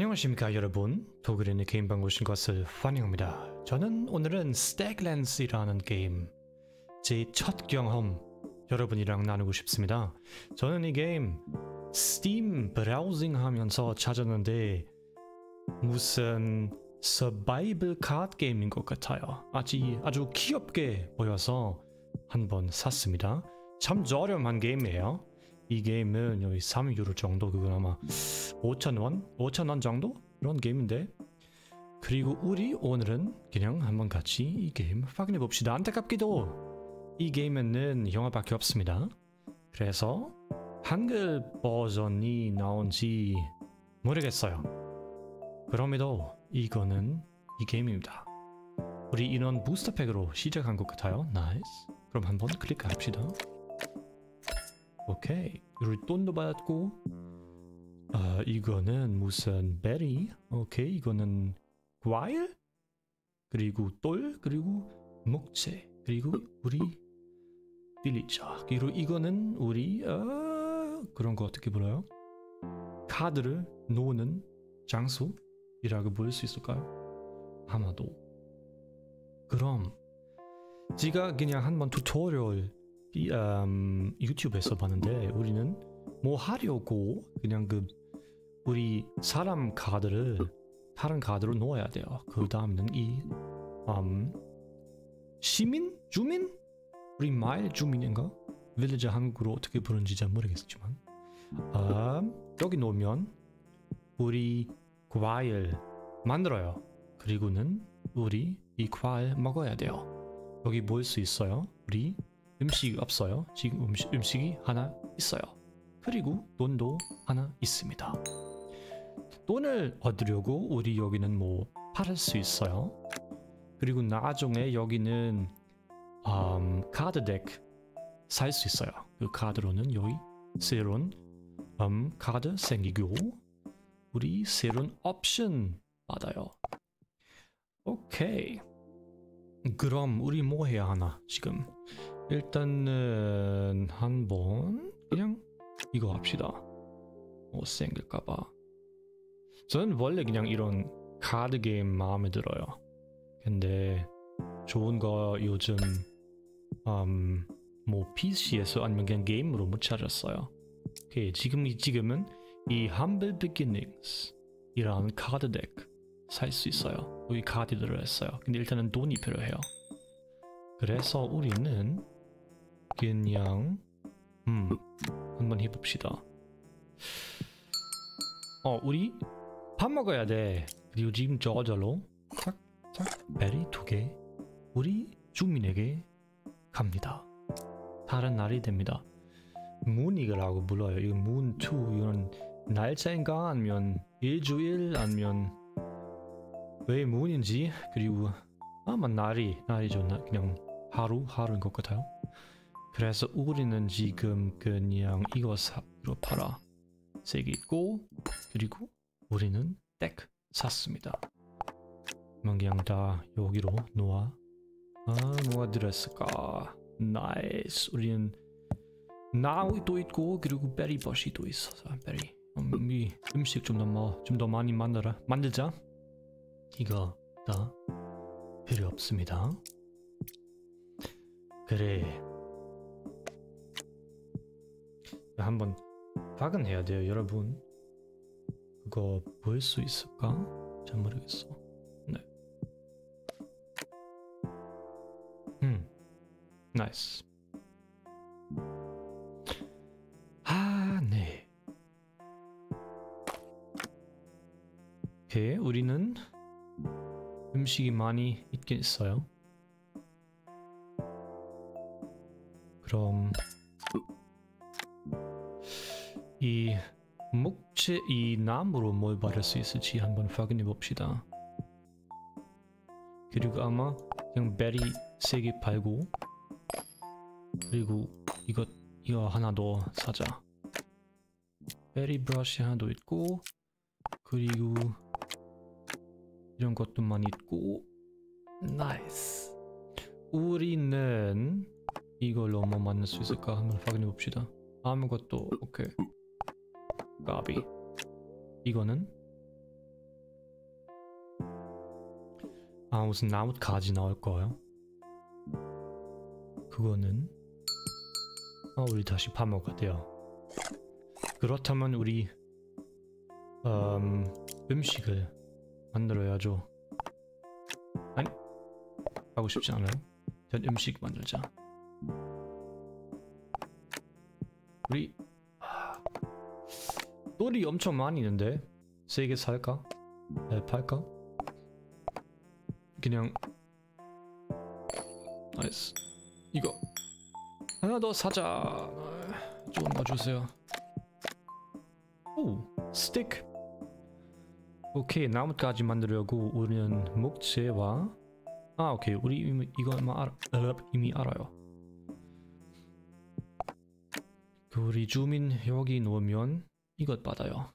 안녕하십니까 여러분. 독일인의 게임방 오신 것을 환영합니다. 저는 오늘은 Stacklands라는 게임 제 첫 경험 여러분이랑 나누고 싶습니다. 저는 이 게임 Steam browsing 하면서 찾았는데 무슨 서바이벌 카드 게임인 것 같아요. 아주, 아주 귀엽게 보여서 한번 샀습니다. 참 저렴한 게임이에요 이 게임은 여기 3유로 정도 그건 아마 5천원? 5천원 정도? 그런 게임인데. 그리고 우리 오늘은 그냥 한번 같이 이 게임 확인해 봅시다. 안타깝게도 이 게임에는 영어밖에 없습니다. 그래서 한글 버전이 나온지 모르겠어요. 그럼에도 이거는 이 게임입니다. 우리 이런 booster pack으로 시작한 것 같아요. nice. 그럼 한번 클릭합시다 오케이. 우리 돈도 받았고. 아 이거는 무슨 베리? 오케이. 이거는 과일? 그리고 똘 그리고 목재? 그리고 우리 빌리자 그리고 이거는 우리 어, 그런 거 어떻게 불러요? 카드를 놓는 장소이라고 부를 수 있을까요? 아마도. 그럼 제가 그냥 한번 tutorial 이, 음, 유튜브에서 봤는데 우리는 뭐 하려고 그냥 그 우리 사람 카드를 다른 카드로 놓아야 돼요. 그 다음에는 이 음, 시민? 주민? 우리 마을 주민인가? villager 한국으로 어떻게 부르는지 잘 모르겠지만 음, 여기 놓으면 우리 과일 만들어요. 그리고는 우리 이 과일 먹어야 돼요. 여기 볼 수 있어요. 우리 음식 없어요. 지금 음식, 음식이 하나 있어요. 그리고 돈도 하나 있습니다. 돈을 얻으려고 우리 여기는 뭐 팔을 수 있어요. 그리고 나중에 여기는 음, 카드 덱 살 수 있어요. 그 카드로는 여기 새로운 음, 카드 생기고 우리 새로운 옵션 받아요. 오케이. 그럼 우리 뭐 해야 하나 지금? 일단은 한번 그냥 이거 합시다. 못생길까봐. 저는 원래 그냥 이런 카드 게임 마음에 들어요. 근데 좋은 거 요즘 음, 뭐 PC에서 아니면 그냥 게임으로 못 찾았어요. 오케이, 지금 지금은 이 Humble Beginnings 이라는 카드 덱 살 수 있어요. 여기 카드 들어있어요. 근데 일단은 돈이 필요해요. 그래서 우리는 그냥 음 한번 해봅시다. 어 우리 밥 먹어야 돼. 그리고 지금 저절로 착착 베리 두 개 우리 주민에게 갑니다. 다른 날이 됩니다. 문이라고 불러요. 이거 문투 이런 날짜인가 아니면 일주일 아니면 왜 문인지 그리고 아마 날이 날이죠. 그냥 하루 하루인 것 같아요. 그래서 우리는 지금 그냥 이거 사로 팔아. 세 개 있고 그리고 우리는 덱 샀습니다. 그냥 다 여기로 놓아. 아 들었을까? nice. 우리는 나무도 있고 그리고 berry bush도 있어서 berry. 음, 이 음식 좀더좀더 많이 만들어 만들자. 이거 다 필요 없습니다. 그래 한번 확인해야 돼요 여러분. 그거 볼수 있을까? 잘 모르겠어. 네. 음, nice. 아, 네. 오케이, 우리는 음식이 많이 있긴 있어요. 그럼 이 목재 이 나무로 뭘 바를 수 있을지 한번 확인해 봅시다. 그리고 아마 그냥 베리 세 개 팔고 그리고 이거 이거 하나 더 사자. 베리 브러쉬 하나도 있고 그리고 이런 것도 많이 있고 nice. 우리는 이걸로 뭐 만들 수 있을까 한번 확인해 봅시다. 아무것도 오케이. 까비. 이거는? 아 무슨 나뭇 가지 나올 거예요? 그거는? 아 우리 다시 밥 먹어야 돼요. 그렇다면 우리 음, 음식을 만들어야죠. 아니 하고 싶지 않아요? 전 음식 만들자. 우리 돌이 엄청 많이 있는데? 세 개 살까? 네, 팔까? 그냥 nice. 이거 하나 더 사자. 아, 좋은 거 주세요. 오 스틱. 오케이 나뭇가지 만들려고 우리는 목재와 아 오케이. 우리 이미 이거 알아, 이미 알아요. 그 우리 주민 여기 놓으면 이것 받아요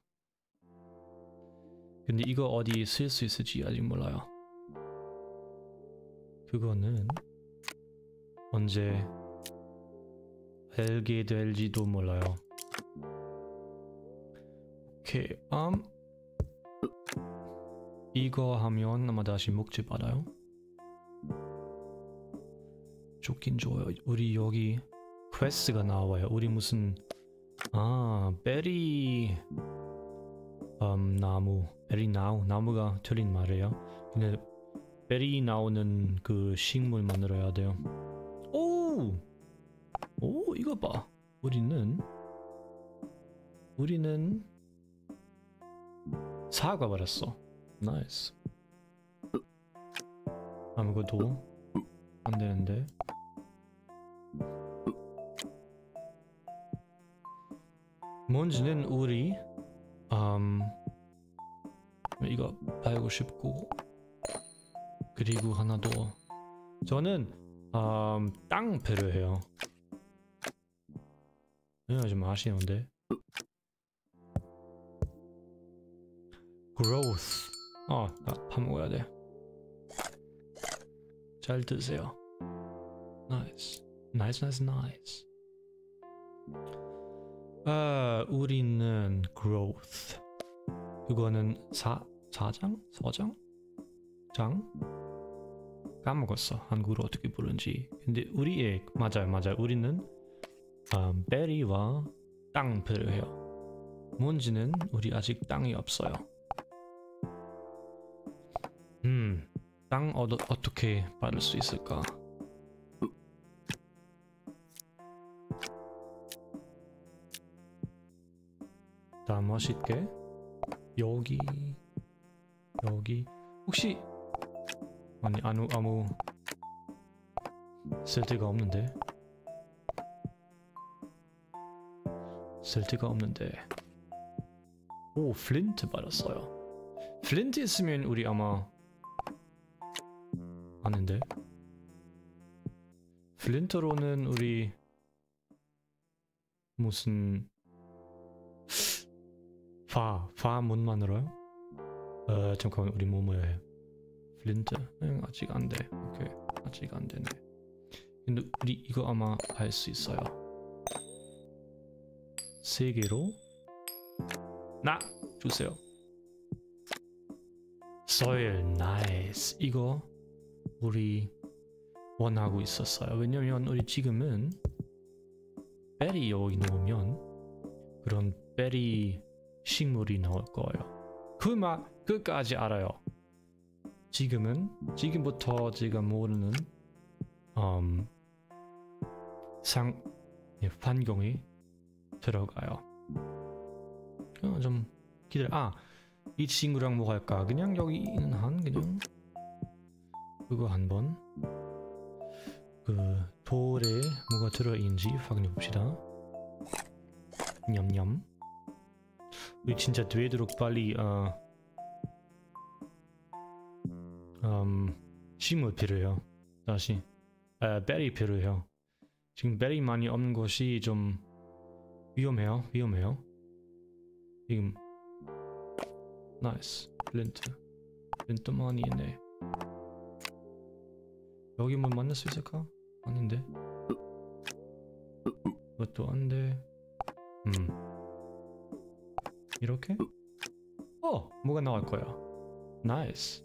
근데 이거 어디 쓸 수 있을지 아직 몰라요 그거는 언제 알게 될지도 몰라요. 오케이, 음 이거 하면 아마 다시 목재 받아요. 좋긴 좋아요. 우리 여기 quest가 나와요. 우리 무슨 아 berry 음 나무 berry 나무 나무가 틀린 말이에요. 근데 berry 나오는 그 식물 만들어야 돼요. 오! 오, 이거 봐. 우리는 우리는 사과 받았어. nice. 아무것도 안 되는데. 먼지는 우리 음 이거 팔고 싶고. 그리고 하나 더 저는 음, 땅 필요해요. 이거 좀 아쉬운데. Growth 어, 나밥 먹어야 돼 잘 드세요. Nice. Nice nice nice 아, 우리는 growth. 그거는 사, 사장? 서장? 장? 까먹었어. 한국어로 어떻게 부르는지. 근데 우리의 맞아요 맞아요. 우리는 음, 베리와 땅 필요해요. 문제는 우리 아직 땅이 없어요. 음땅 어, 어떻게 받을 수 있을까 다 멋있게? 여기 여기. 혹시 아니 아무 아무 쓸데가 없는데? 쓸데가 없는데. 오 flint 받았어요. flint 있으면 우리 아마 아는데? flint로는 우리 무슨 파, 파못 만들어요? 어, 잠깐만 우리 뭐 뭐야 해? 플린트? 응, 아직 안 돼. 오케이, 아직 안 되네. 근데 우리 이거 아마 할 수 있어요. 세 개로 나 주세요. soil nice 이거 우리 원하고 있었어요. 왜냐면 우리 지금은 베리 여기 놓으면 그런 베리 식물이 나올 거예요. 그막 끝까지 알아요. 지금은 지금부터 제가 모르는 음, 상 예, 환경이 들어가요. 어, 좀 기다려. 아, 이 친구랑 뭐 할까? 그냥 여기 있는 한 그냥 그거 한번 그 돌에 뭐가 들어있는지 확인해 봅시다. 냠냠. 우리 진짜 되도록 빨리 어, 음, 식물 필요해요. 다시 아, 베리 필요해요. 지금 베리 많이 없는 것이 좀 위험해요. 위험해요. 지금 nice flint flint 많이 있네. 여기 뭐 만들 수 있을까? 아닌데. 그것도 안 돼. 음. 이렇게? 어! 뭐가 나올 거야. nice.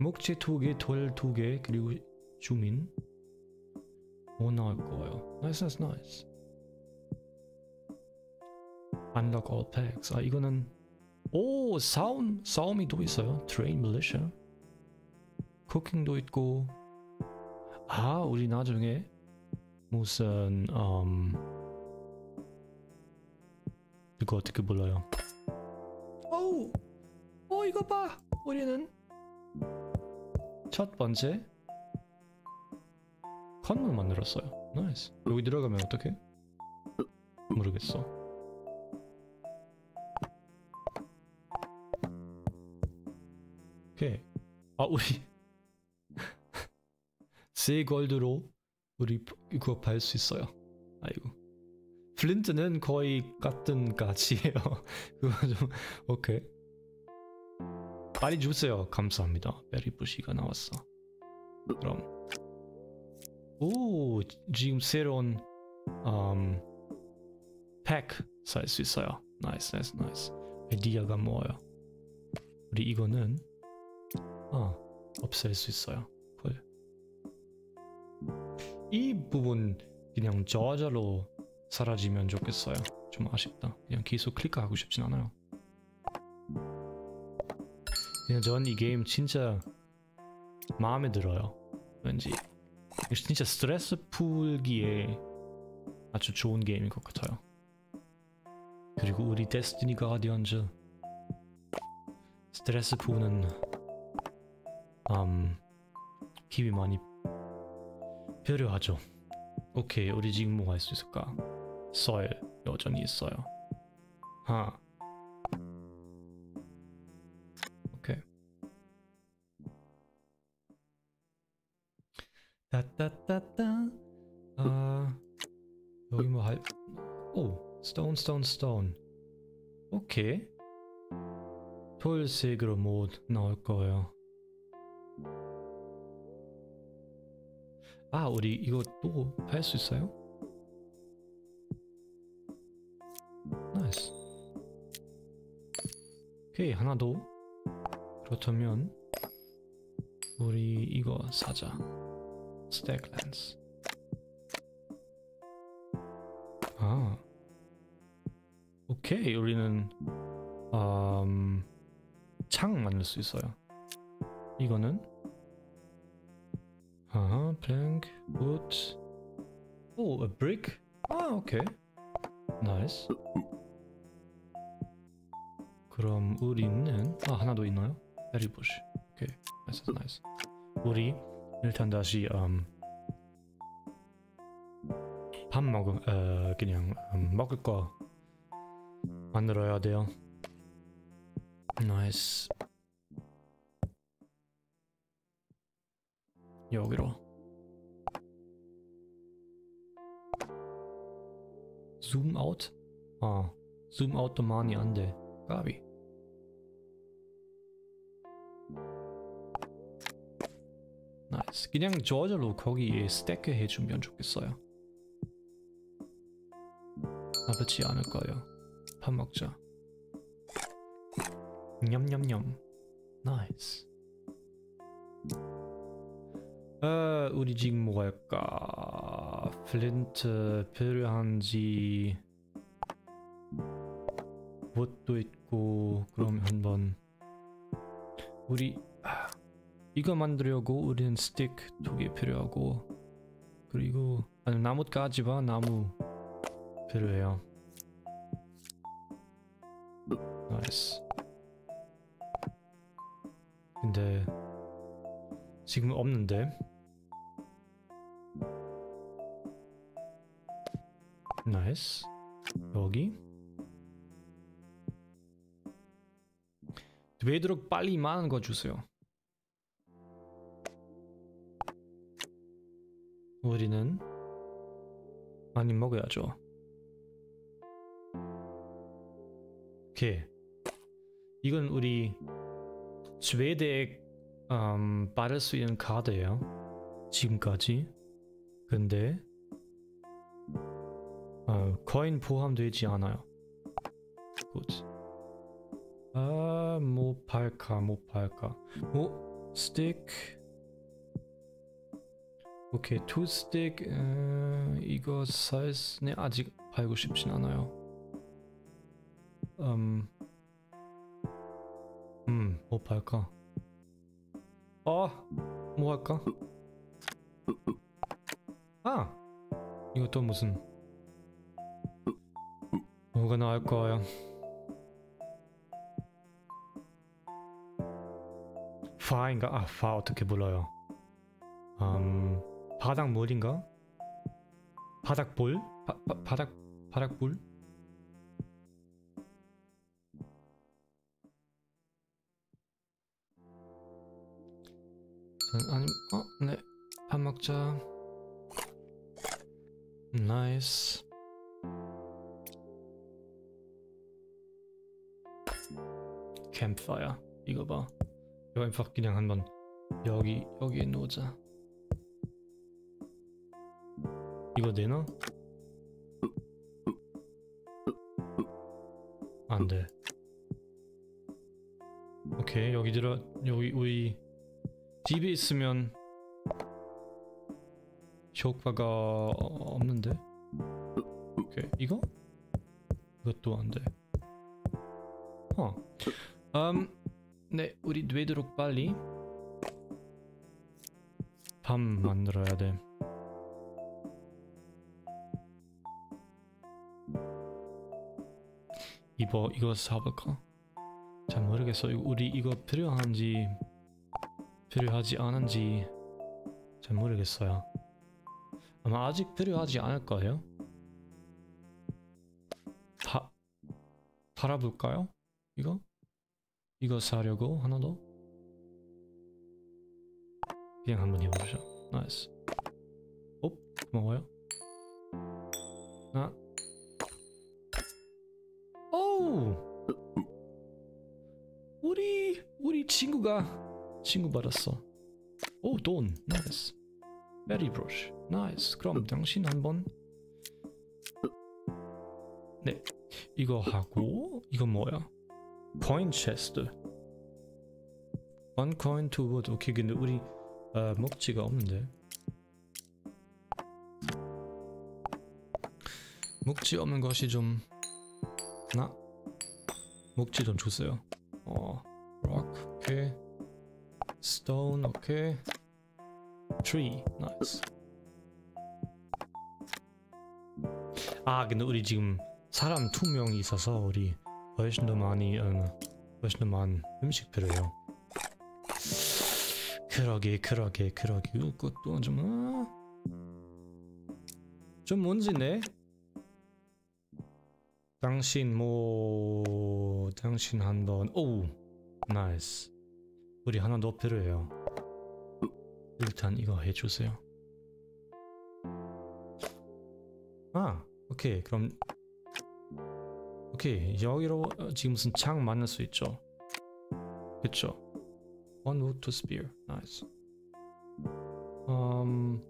목재 두 개, 돌 두 개, 그리고 주민. 뭐 나올 거예요? nice, nice, nice. Unlock all packs. 아, 이거는 오, 싸움, 싸움이 또 있어요. Train militia. cooking도 있고. 아, 우리 나중에 무슨 음 이거 어떻게 불러요? 오, 오 이거 봐. 우리는 첫 번째 건물 만들었어요. Nice. 여기 들어가면 어떻게? 모르겠어. 오케이. 아 우리 세 gold로 우리 이거 팔 수 있어요. flint는 거의 같은 가치예요. 그거 좀 오케이. 빨리 주세요. 감사합니다. berry bush가 나왔어. 그럼 오 지금 새로운 음, 팩살 수 있어요. Nice nice nice. 아이디어가 뭐예요? 우리 이거는 아 없앨 수 있어요. Cool. 이 부분 그냥 저절로 사라지면 좋겠어요. 좀 아쉽다. 그냥 계속 클릭하고 싶진 않아요. 그냥 전 이 게임 진짜 마음에 들어요. 왠지 진짜 스트레스 풀기에 아주 좋은 게임인 것 같아요. 그리고 우리 데스티니 가디언즈 스트레스 푸는 음, 힘이 많이 필요하죠. 오케이, 우리 지금 뭐 할 수 있을까? 썰 여전히 있어요. 하. 오케이. 따따따따. 아 여기 뭐 할? 오, stone stone stone. 오케이. 돌색으로 뭐 나올 거예요. 아, 우리 이거 또 할 수 있어요? 오케이, 하나 더. 그렇다면 우리 이거 사자. 스택 랜스. 아. 오케이, 우리는 음, 창 만들 수 있어요. 이거는 아하, plank, wood. 오, a brick. 아, 오케이. Nice. 그럼 우리는 아 하나 더 있나요? Berry bush. 오케이. Nice, nice. 우리 일단 다시 음, 밥 먹을 어 그냥 음, 먹을 거 만들어야 돼요. Nice. 여기로. 줌 아웃? 아, 줌 아웃도 많이 안 돼. 까비. Nice. 그냥 저절로 거기에 stack 해주면 좋겠어요. 나쁘지 않을 거예요. 밥 먹자. 냠냠냠. Nice. 어, 우리 지금 뭐 할까? flint 필요한지 뭣도 있고 그럼 한번 우리 아, 이거 만들려고 우리는 스틱 두 개 필요하고 그리고 아니 나뭇가지와 나무 필요해요. Nice. 근데 지금 없는데? Nice. 여기? 되도록 빨리 많은 거 주세요 우리는 많이 먹어야죠 오케이 이건 우리 스웨드에 음, 받을 수 있는 카드예요 지금까지 근데 어, 코인 포함되지 않아요. Good. 아, 뭐 팔까, 뭐 팔까. 뭐 스틱 오케이 two stick 어, 이거 사이즈 네 아직 팔고 싶진 않아요 음, 음, 뭐 팔까? 어, 뭐 할까? 아, 이것도 무슨 뭐가 나을 거예요? 파인가? 아, 파 어떻게 불러요? 음, 바닥물인가? 바닥볼? 바, 바, 바닥 바닥불? 전 아니 어, 네. 밥 먹자. 나이스. 캠프파이어. 이거 봐. 이거 그냥 한번 여기 여기에 놓자. 이거 되나? 안 돼. 오케이 여기 들어 여기 우리 집에 있으면 효과가 없는데. 오케이 이거? 이것도 안 돼. 어. 음, 네 우리 되도록 빨리 밤 만들어야 돼. 이거 이거 사볼까? 잘 모르겠어. 우리 이거 필요한지 필요하지 않은지 잘 모르겠어요. 아마 아직 필요하지 않을 거예요. 파 팔아볼까요? 이거 이거 사려고 하나 더 그냥 한번 해보죠. Nice. 어 고마워요. 아 오! 우리 우리 친구가 친구 받았어. 오, 돈. Nice. Berry bush. Nice. 그럼 당신 한번 네. 이거 하고 이거 뭐야? Coin chest. One coin two wood. 오케이. 근데 우리 어, 목재가 없는데. 먹지 없는 것이 좀 나? 목지 좀 주세요. 어, rock, 오케이. stone, 오케이. tree, nice. 아, 근데 우리 지금 사람 두 명이 있어서 우리 훨씬 더 많이, 음, 훨씬 더 많은 음식 필요해요. 그러게, 그러게, 그러게. 이것도 좀, 어? 좀 문제네. 당신 뭐 당신 한번 오 nice. 우리 하나 더 필요해요. 일단 이거 해주세요. 아 오케이. 그럼 오케이. 여기로 지금 무슨 창 만들 수 있죠? 그쵸? One wood to spear. Nice. 음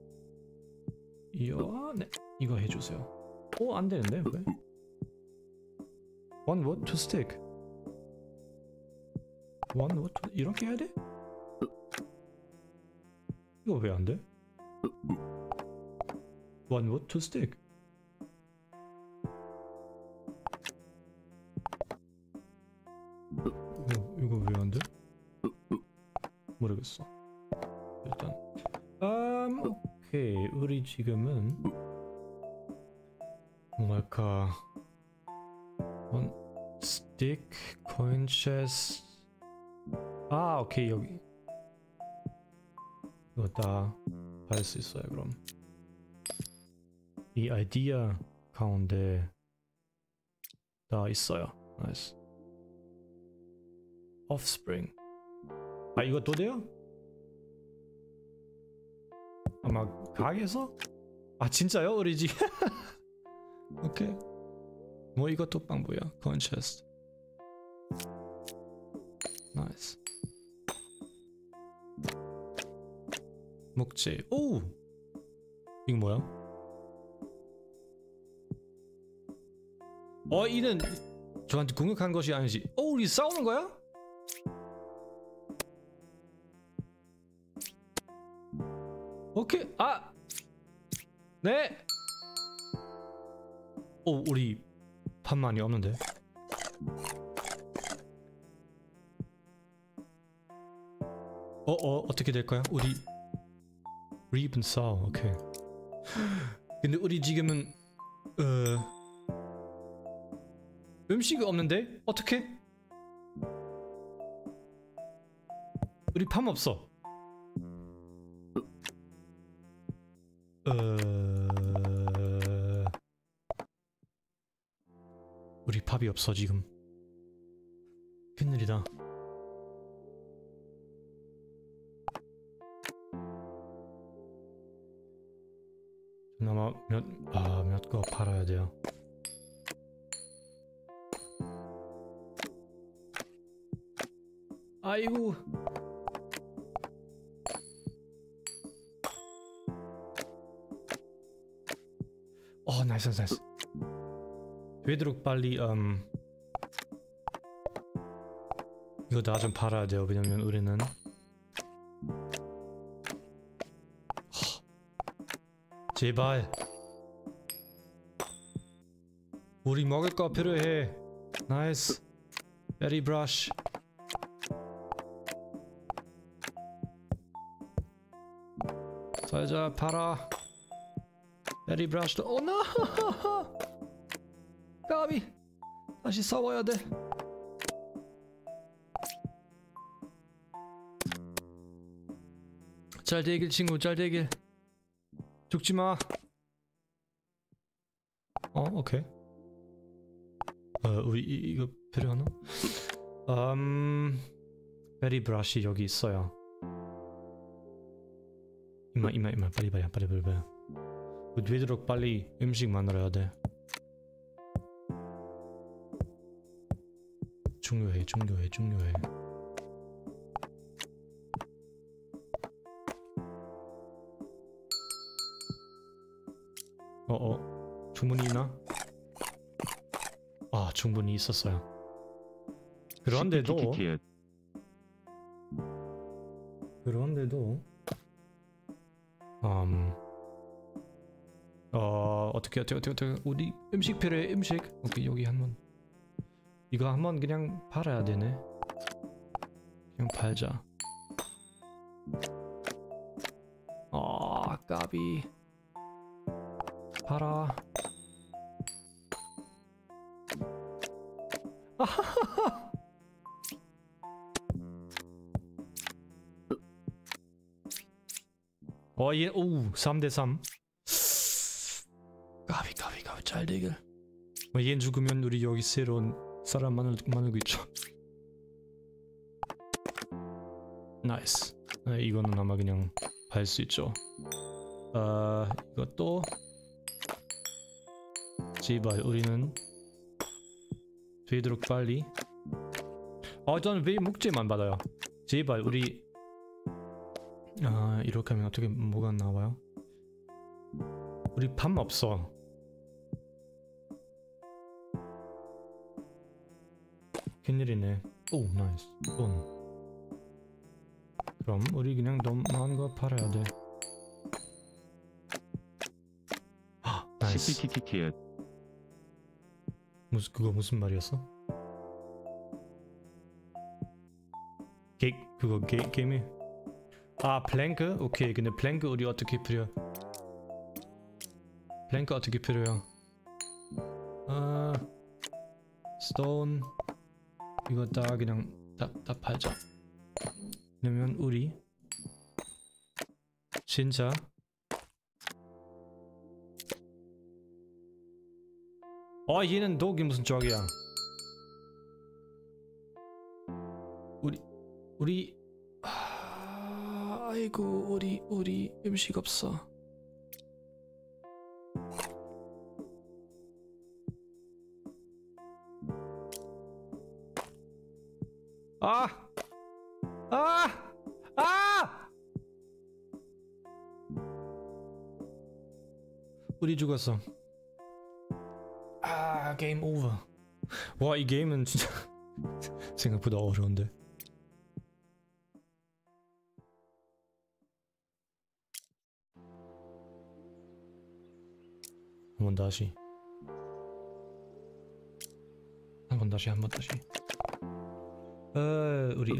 이거 네. 이거 해주세요. 오 안되는데 왜 One wood to stick. One wood to... 이렇게 해야 돼? 이거 왜 안 돼? One wood to stick. 이거, 이거 왜 안 돼? 모르겠어. 일단 음 오케이 우리 지금은 뭐랄까 원 코인 체스 아 오케이 여기. 이거 다 할 수 있어요 그럼. 이 아이디어 가운데 다 있어요. Nice. Offspring. 아 이거 또 돼요? 아마 가게에서? 아 진짜요? 우리 집 오케이. 뭐 이것도 방법이야. Coin chest nice 목재. 오 이거 뭐야? 어 이는 저한테 공격한 것이 아니지. 오 우리 싸우는 거야? 오케이. 아! 네. 오 우리 판만이 없는데. 어, 어, 어떻게 될까요? 우리 리븐 싸워, 오케이. 근데 우리 지금은 어 음식이 없는데 어떻게? 우리 밥 없어. 어 우리 밥이 없어 지금. 큰일이다. 아이고. 어, nice, nice. 되도록 빨리, 음, 이거 나 좀 팔아야 돼요. 왜냐면 우리는 제발 우리 먹을 거 필요해 나이스 베리 브러쉬 자자 팔아 베리 브러쉬도 오나 까비 다시 싸워야 돼 잘 되길 친구 잘 되길 죽지 마. 어, 오케이. 어, 우리 이, 이거 필요하나? 음, 베리 브러쉬 여기 있어요. 이마 이마 이마 빨리 빨리 빨리 봐야. 우리 되도록 빨리 음식 만들어야 돼. 중요해 중요해 중요해. 어어 충분히 있나? 아 충분히 있었어요 그런데도 그런데도 음 어, 어떻게 어떻게 어떻게 어떻게 우리 음식 필요해 음식. 오케이 여기 한번. 이거 한번 그냥 팔아야 되네. 그냥 팔자. 아 까비. 팔아 어, 얘, 오, 3대3. 까비, 까비, 까비, 잘 되길. 뭐, 얘 죽으면 우리 여기 새로운 사람 만들, 만들고 있죠. nice. 아, 이거는 아마 그냥 할 수 있죠. 아, 이것도. 제발, 우리는 되도록 빨리. 아, 저는 왜 목재만 받아요? 제발, 우리 아 이렇게 하면 어떻게 뭐가 나와요? 우리 밥 없어. 큰일이네. 오 nice. 돈. 그럼 우리 그냥 너무 많은 거 팔아야 돼. 아 nice. 무슨 그거 무슨 말이었어? 게 그거 게 게임이 아 플랭크 오케이 근데 플랭크 우리 어떻게 필요? 플랭크 어떻게 필요해요? 아 스톤 이거 다 그냥 다, 다 팔자. 그러면 우리 진짜 아 얘는 독이 무슨 적이야 우리 우리 아, 아이고 우리 우리 음식 없어 아! 아! 아! 우리 죽었어 아 게임 오버 와 이 게임은 진짜 생각보다 어려운데 한번 다시 한번 다시 한번 다시 어 우리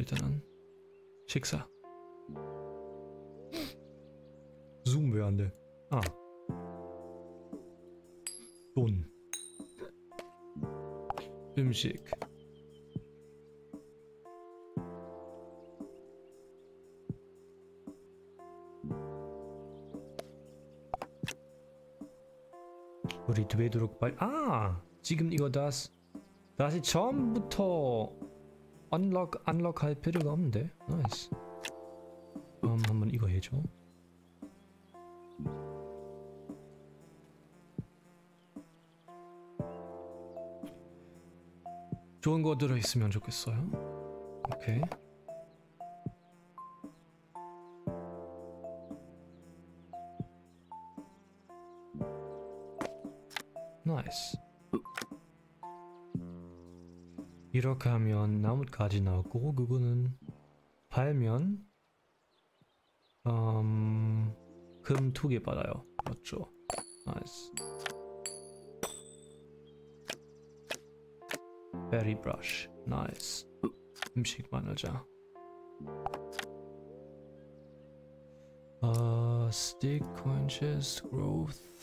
우리 되도록 빨리 아 지금 이거 다시 다시 처음부터 unlock unlock 할 필요가 없는데? nice 그럼 한번 이거 해줘. 좋은 거 들어있으면 좋겠어요. 오케이 이렇게 하면 나뭇가지 나오고 그거는 팔면 음, 금 두 개 받아요. 그렇죠? nice. berry bush. nice. 음식 만들자. 어, chest, growth, animal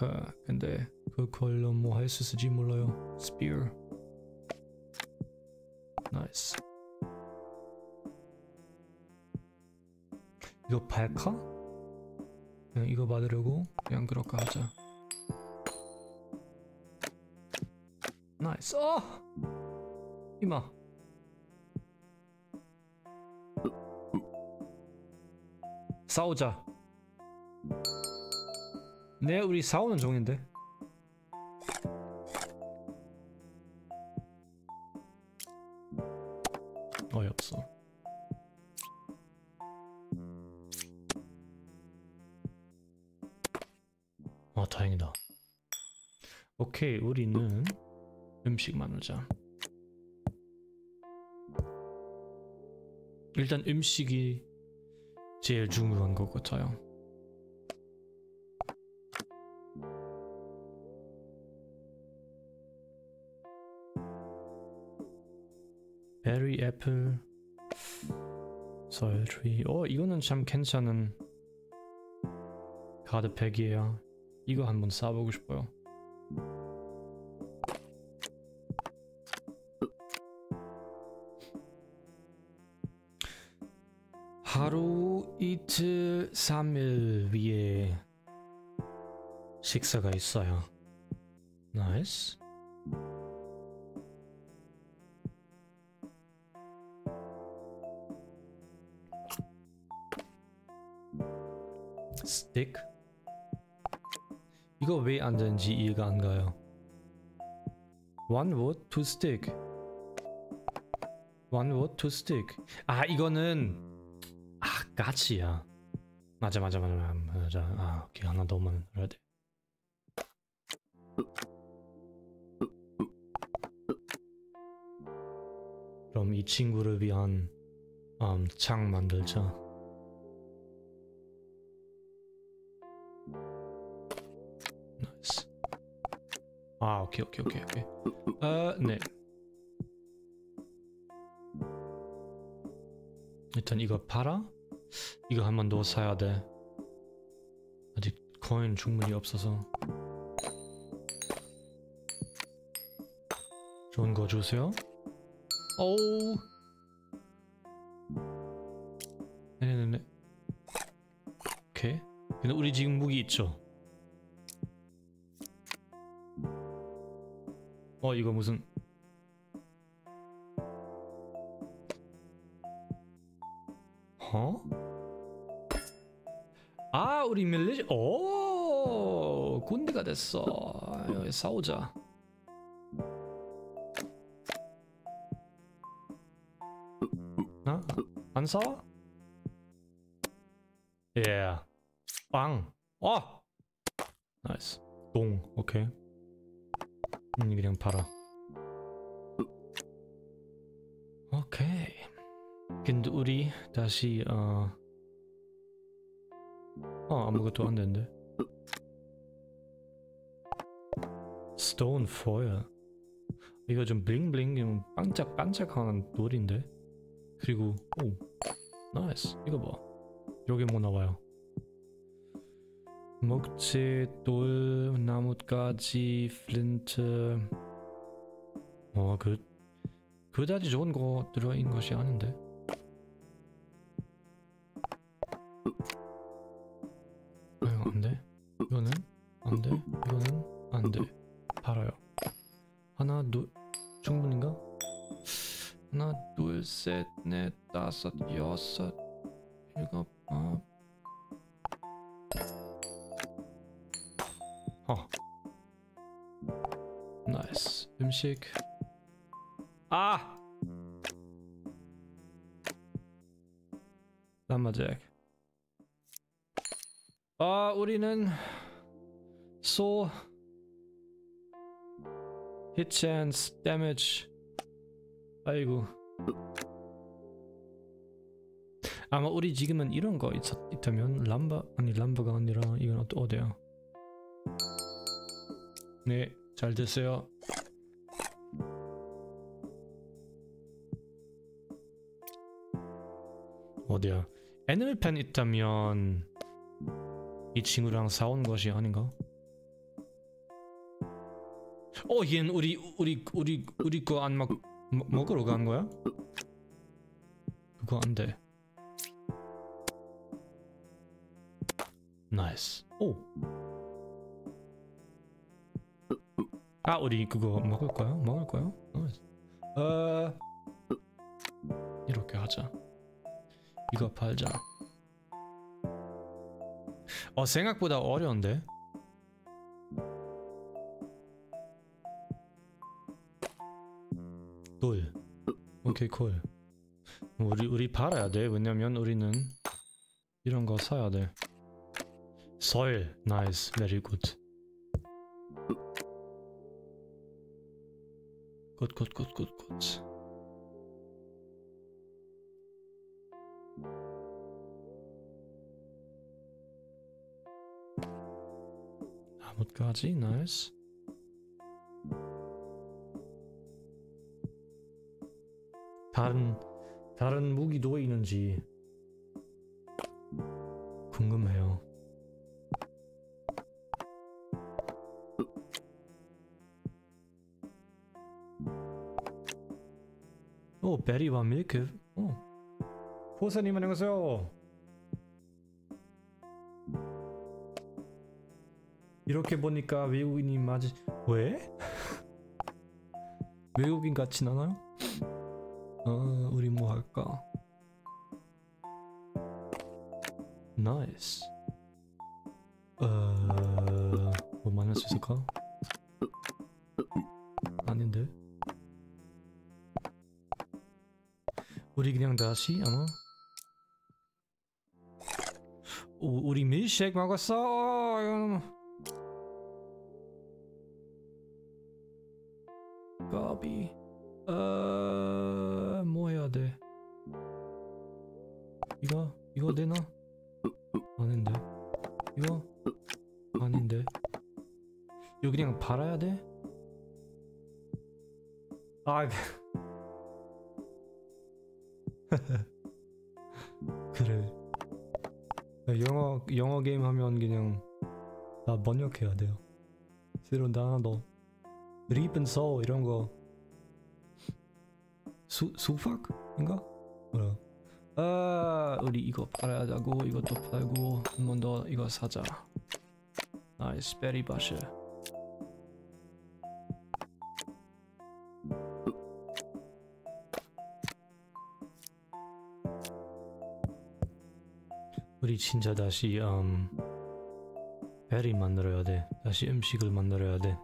오케이 근데 그 걸로 뭐 할 수 있을지 몰라요. Spear. nice 이거 팔까? 그냥 이거 받으려고 그냥 그렇게 하자. 나이스 어! 이마. 싸우자 네 우리 싸우는 종인데. 어이없어. 아 다행이다. 오케이 우리는 음식 만들자. 일단 음식이 제일 중요한 것 같아요 애플 썰트리 어 이거는 참 괜찮은 카드팩이에요. 이거 한번 싸보고 싶어요. 하루 이틀 3일 위에 식사가 있어요. 나이스 스틱 이거 왜 안 되는지 이해가 안 가요. One wood to stick. One wood to stick. 아 이거는 아 맞아 맞아 맞아 맞아 맞아. 아 오케이. 하나 더 만들어야 돼. 그럼 이 친구를 위한 음, 창 만들자 아 오케이 오케이 오케이 오케이. 아네. 일단 이거 팔아? 이거 한 번 더 사야 돼. 아직 코인 충분히 없어서. 좋은 거 주세요. 오우. 네네네. 오케이. 근데 우리 지금 무기 있죠 어 이거 무슨 어? 아 우리 밀리지 오 군대가 됐어 여기 싸우자 어? 안 싸워? 예. 빵. 어! nice. 돈. 오케이. 음, 그냥 팔아. 오케이. 근데 우리 다시 어, 어 아무것도 안 되는데. stone soil. 이거 좀 bling bling 좀 반짝반짝하는 돌인데. 그리고 오 nice 이거 봐. 여기 뭐 나와요? 목재, 돌, 나뭇가지, flint. 어, 그 그다지 좋은 거 들어있는 것이 아닌데. 아유, 안 돼. 이거는 안 돼. 이거는 안 돼. 팔아요. 하나, 둘, 충분인가? 하나, 둘, 셋, 넷, 다섯, 여섯, 음식. 아! 람마잭. 아, 우리는 소 hit chance damage. 아이고. 아마 우리 지금은 이런 거 있, 있다면 람바 아니 람바가 아니라 이건 또 어디야? 네, 잘 됐어요. 어디야? 애니메이션 있다면 이 친구랑 싸운 것이 아닌가? 어, 얘는 우리 우리 우리 우리 거안먹 먹으러 간 거야? 그거 안 돼. 나이스. 오. 아, 우리 그거 먹을 거야? 먹을 거야? 나이스. 어. 이렇게 하자. 이거 팔자. 어 생각보다 어려운데. 돌. 오케이 cool. 우리 우리 팔아야 돼. 왜냐면 우리는 이런 거 사야 돼. soil. nice. very good. good good good good good. 나뭇가지? 나이스. 다른 다른 무기도 있는지 궁금해요. 오 berry와 milk. 오. 호사님 안녕하세요 이렇게 보니까 외국인이 맞지 왜? 외국인 같진 않아요? 어 우리 뭐 할까? nice 어 뭐 만날 수 있을까? 아닌데 우리 그냥 다시 아마 오, 우리 밀쉐이크 먹었어 까비 어... 뭐 해야 돼? 이거? 이거 되나 아닌데? 이거? 아닌데? 이거 그냥 팔아야 돼? 아 그래. 영어 영어 게임 하면 그냥 나 번역해야 돼요. 새로운 단어도 리븐서 이런 거 수, 수박인가? 뭐야 아 우리 이거 팔아야 하고 이것도 팔고 한 번 더 이거 사자. 나이스 베리바시 우리 진짜 다시 음 베리 만들어야 돼. 다시 음식을 만들어야 돼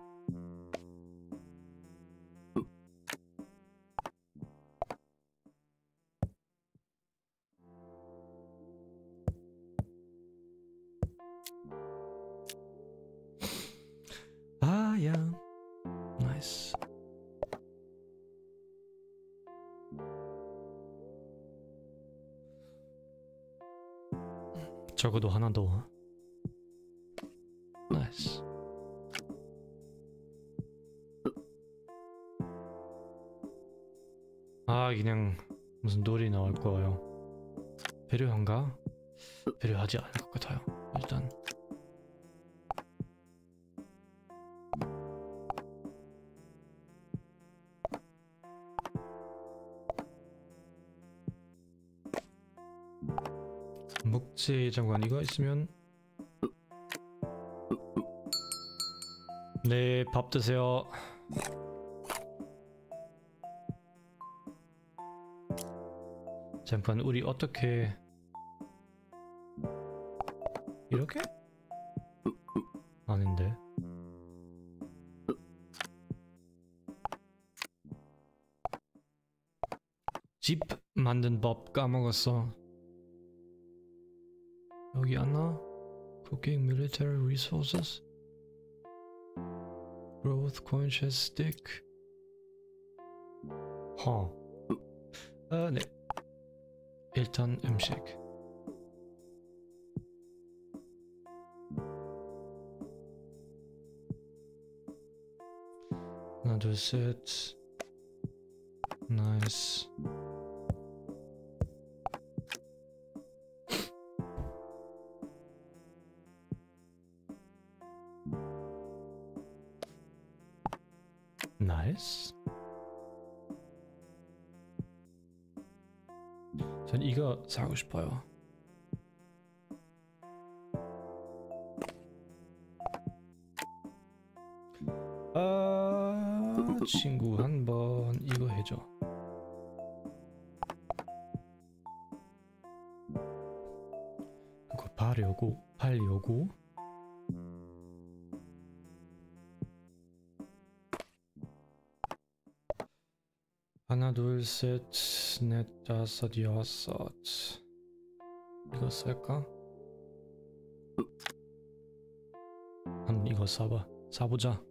장관 이거 있으면 네 밥 드세요. 잠깐 우리 어떻게 이렇게? 아닌데 집 만든 법 까먹었어 Cooking military resources Growth coin chest stick 허 아, 네 일단 음식 하나 둘셋 전 이거 사고 싶어요. 아 친구 한 번 이거 해줘. 그거 팔려고 팔려고 셋 넷 다섯 여섯. 이거 쓸까? 한 이거 사봐. 사보자.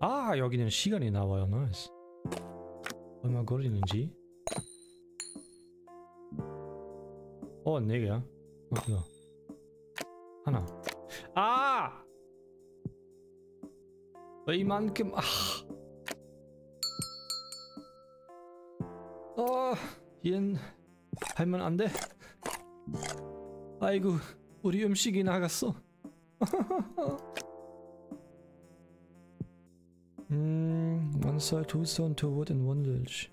아 여기는 시간이 나와요. 나이스 얼마 걸리는지? 어 4개야. 어 이거 이만큼 아. 어, 얜 하면 안 돼. 아이고, 우리 음식이 나갔어. 음, one side, two stone, two wood, and one village.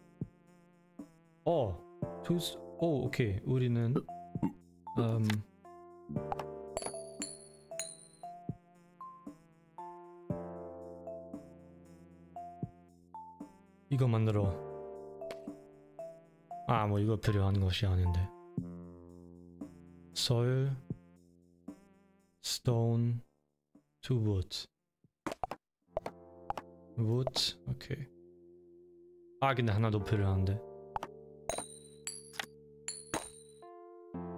어, two, 오, 오케이. 우리는 음. 이거 만들어. 아, 뭐 이거 필요한 것이 아닌데. soil, stone, two wood. wood, 오케이. 아, 근데 하나 더 필요한데.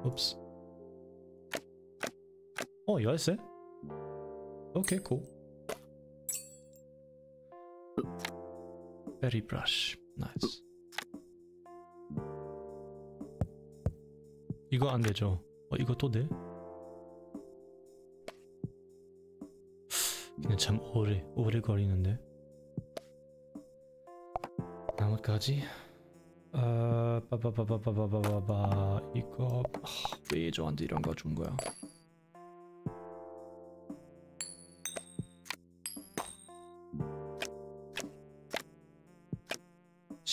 옵스. 어, 열쇠? 오케이, go. berry bush. nice. 이거 안 되죠? 어, 이거 또 돼? 근데 참 오래, 오래 걸리는데. 나뭇가지? 아, 빠바바바바바바바 이거 아, 왜 저한테 이런 거 준 거야?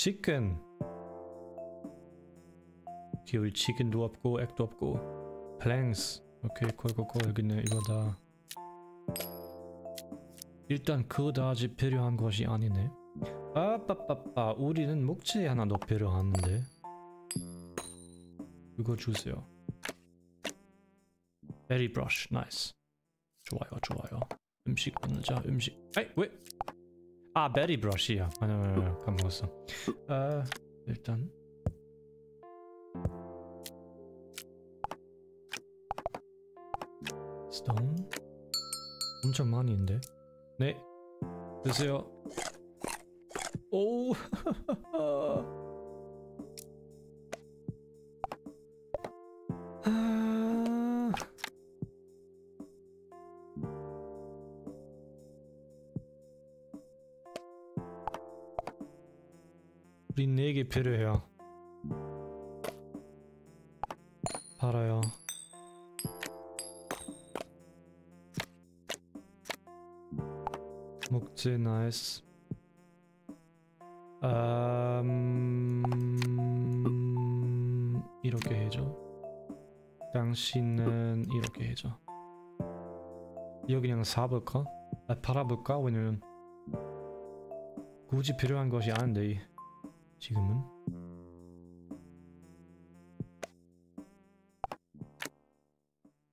치킨. 기울 치킨도 없고 액도 없고. 플랭스 오케이 콜콜콜. 여기는 이거 다. 일단 아직 필요한 것이 아니네. 아빠빠빠. 우리는 목재 하나 더 필요하는데. 이거 주세요. berry bush. Nice. 좋아요 좋아요. 음식 만들자 음식. 에이 왜? 아 berry bush야 아니야 까먹었어. 아 일단. Stone. 엄청 많이 있는데. 네. 드세요. 오 필요해요. 팔아요. 목재 nice. 음... 이렇게 해줘. 당신은 이렇게 해줘. 이거 그냥 사볼까? 아, 팔아볼까? 왜냐면 굳이 필요한 것이 아닌데 지금은?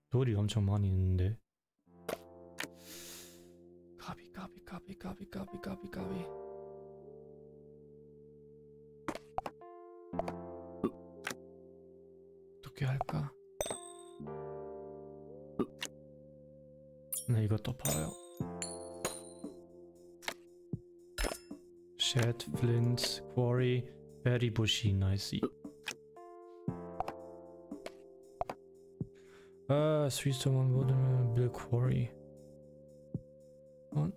돌이 엄청 많이 있는데. 가비 가비 가비 가비 가비 가비 가비 Bushy, nice. 아, 스위스만 보면 빌 Quarry. 어?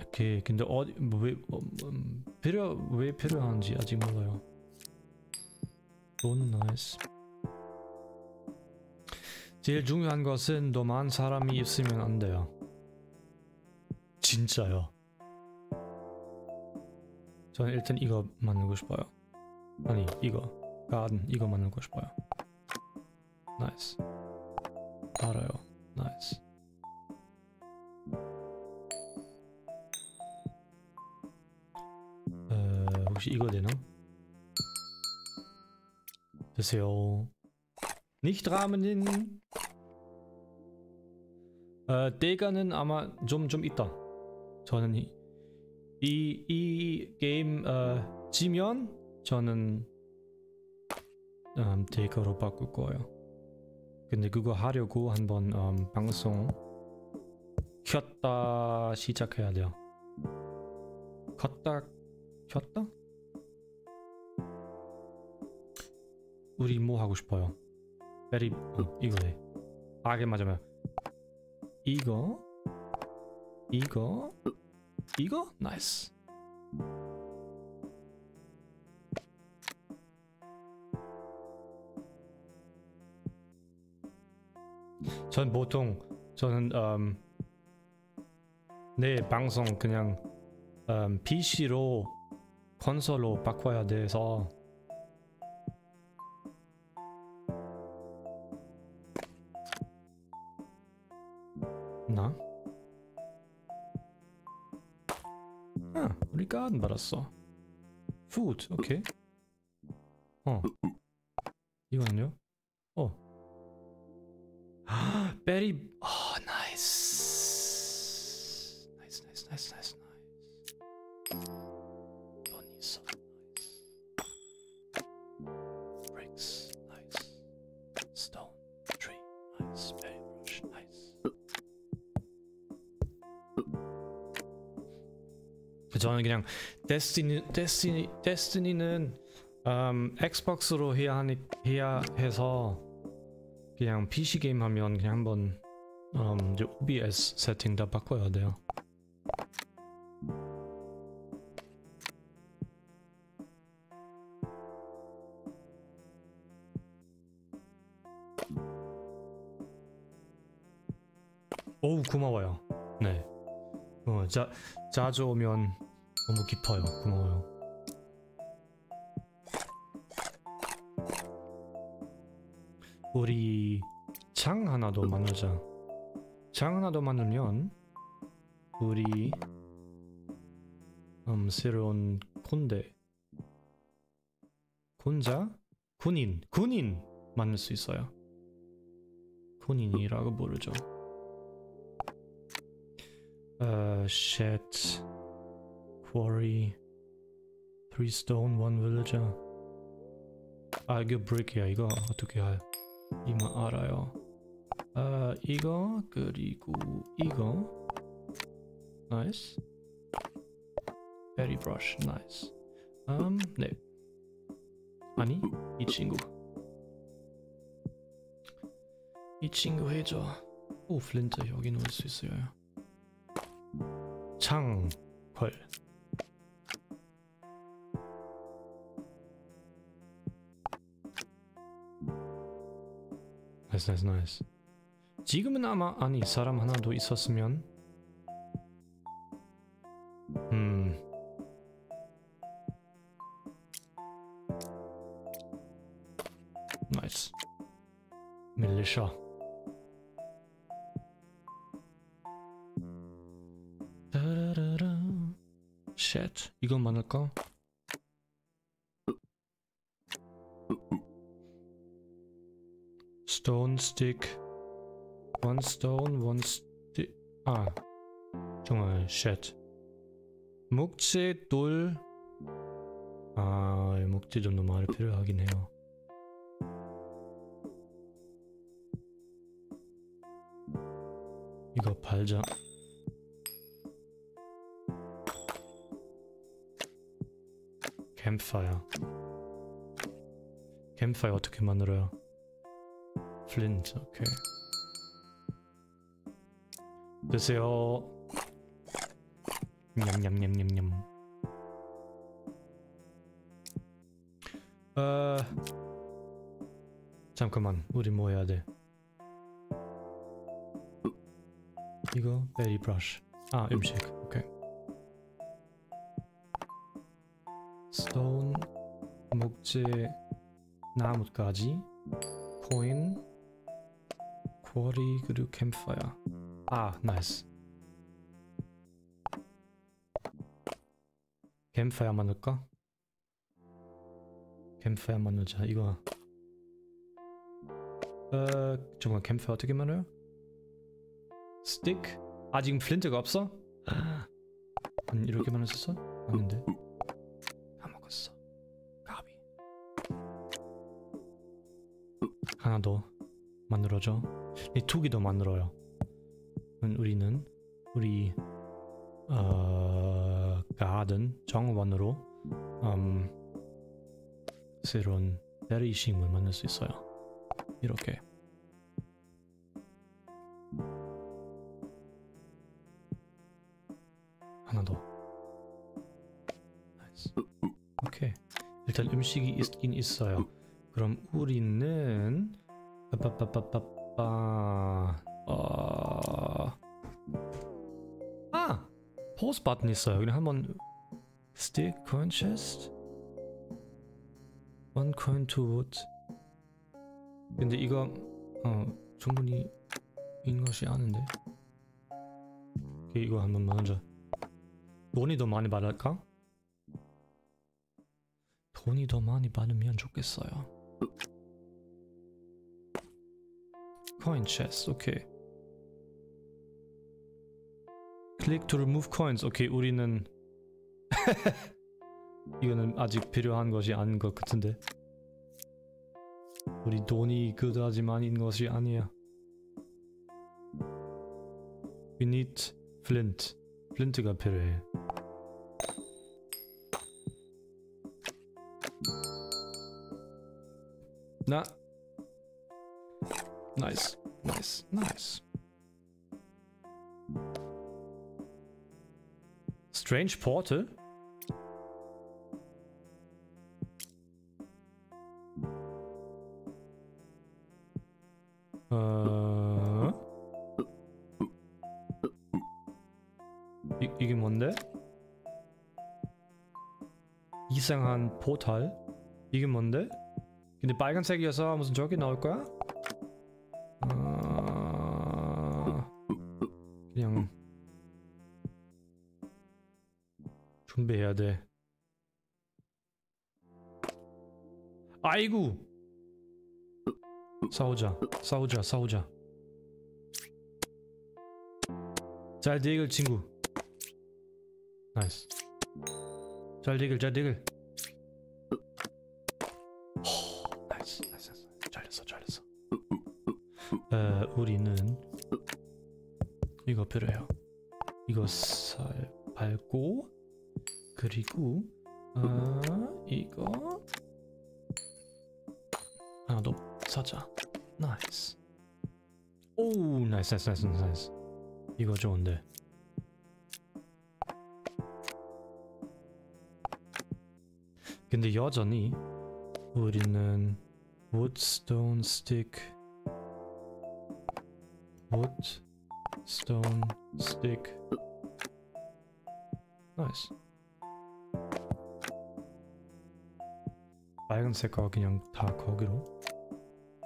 오케이, 근데 어디 왜 어, 음, 필요 왜 필요한지 아직 몰라요. 돈 나이스. 제일 중요한 것은 너만 사람이 있으면 안 돼요. 진짜요. 저는 일단 이거 만들고 싶어요. 아니 이거 가든 이거 만들고 싶어요. Nice. 알아요. Nice. 어, 혹시 이거 되나? 되세요. Nicht ramen. 어, 대가는 아마 좀좀 있다. 저는 이, 이, 이 게임 어, 지면 저는 음, 데이커로 바꿀 거예요. 근데 그거 하려고 한번 음, 방송 켰다 시작해야 돼요. 켰다 켰다? 우리 뭐 하고 싶어요? 베리 어, 이거네. 아게 맞으면 이거 이거 이거 나이스. 전 보통 저는 음, 내 방송 그냥 음, PC로 콘솔로 바꿔야 돼서 나? 가든 받았어. 푸드, 오케이. 어. 이거는요? 어. 베리, 어, 저는 그냥 데스티니 데스티니 데스티니는 음, 엑스박스로 해야 하니 해야 해서 그냥 PC 게임 하면 그냥 한번 음, 이제 OBS 세팅 다 바꿔야 돼요. 오우 고마워요. 네. 어, 자, 자주 오면 너무 깊어요. 고마워요. 우리 장 하나 더 만들자. 장 하나 더 만들면 우리 음, 새로운 콘대 곤자 군인 군인 만들 수 있어요. 군인이라고 부르죠. 어, shed, quarry, three stone, one villager. 아 이거 brick이야. 이거 어떻게 할? 이만 알아요. 아 이거 그리고 이거 nice. Berry bush nice. 음, 네. 아니 이 친구. 이 친구 해줘. 오 flint 여기 놓을 수 있어요. 창, 걸. Nice nice nice 지금은 아마 아니 사람 하나 더 있었으면? 음. 나이스 따라라라. 쉣 이건 많을까? Stick. One stone, one stick. 아, 정말 shit. 목재 돌. 아, 이 목재 좀 너무 많이 필요하긴 해요. 이거 팔자. 캠파이어. 캠파이어 어떻게 만들어요? 플린트 오케이 드세요. 냠냠냠냠냠. 어 잠깐만. 우리 뭐 해야 돼? 이거 베리 브러쉬. 아 음식. 오케이. 스톤 목재 나뭇가지 코인 quarry 그리고 campfire 아 nice campfire 만들까? Campfire 만들자 이거 어 잠깐 campfire 어떻게 만들어요? 스틱? 아직 flint가 없어? 음, 이렇게 만들었어? 아닌데 다 먹었어 가비 하나 더 만들어줘 이 투기도 만들어요. 우리는 우리 어, 가든 정원으로 음, 새로운 대리식물 만들 수 있어요. 이렇게. 하나 더. 오케이. 일단 음식이 있긴 있어요. 그럼 우리는 빠빠빠빠빠 아, 어... 아, 포스 버튼 있어요. 그냥 한번 stick coin chest, one coin to wood. 근데 이거 어 충분히 인 것이 아는데. 이거 한번 먼저. 돈이 더 많이 받을까? 돈이 더 많이 받으면 좋겠어요. Coin chest, 오케이. Click to remove coins. 오케이, 우리는 이거는 아직 필요한 것이 아닌 것 같은데. 우리 돈이 그다지 많은 것이 아니야. We need flint. 플린트가 필요해. 나 Nice, nice, nice. Strange portal? 어... 이, 이게 뭔데? 이상한 포탈? 이게 뭔데? 근데 빨간색이어서 무슨 저기 나올 거야? 돼. 아이고. 싸우자, 싸우자, 싸우자. 잘 되길 친구. Nice. 잘 되길, 잘 되길. 잘했어, 잘했어. 어, 우리는 이거 필요해요. 이거 살 밟고 그리고 어, 이거 하나 더 사자. Nice. 오, nice, nice, nice, nice. 이거 좋은데. 근데 여전히 우리는 wood, stone, stick wood, stone, stick. 나 빨간색과 그냥 다 거기로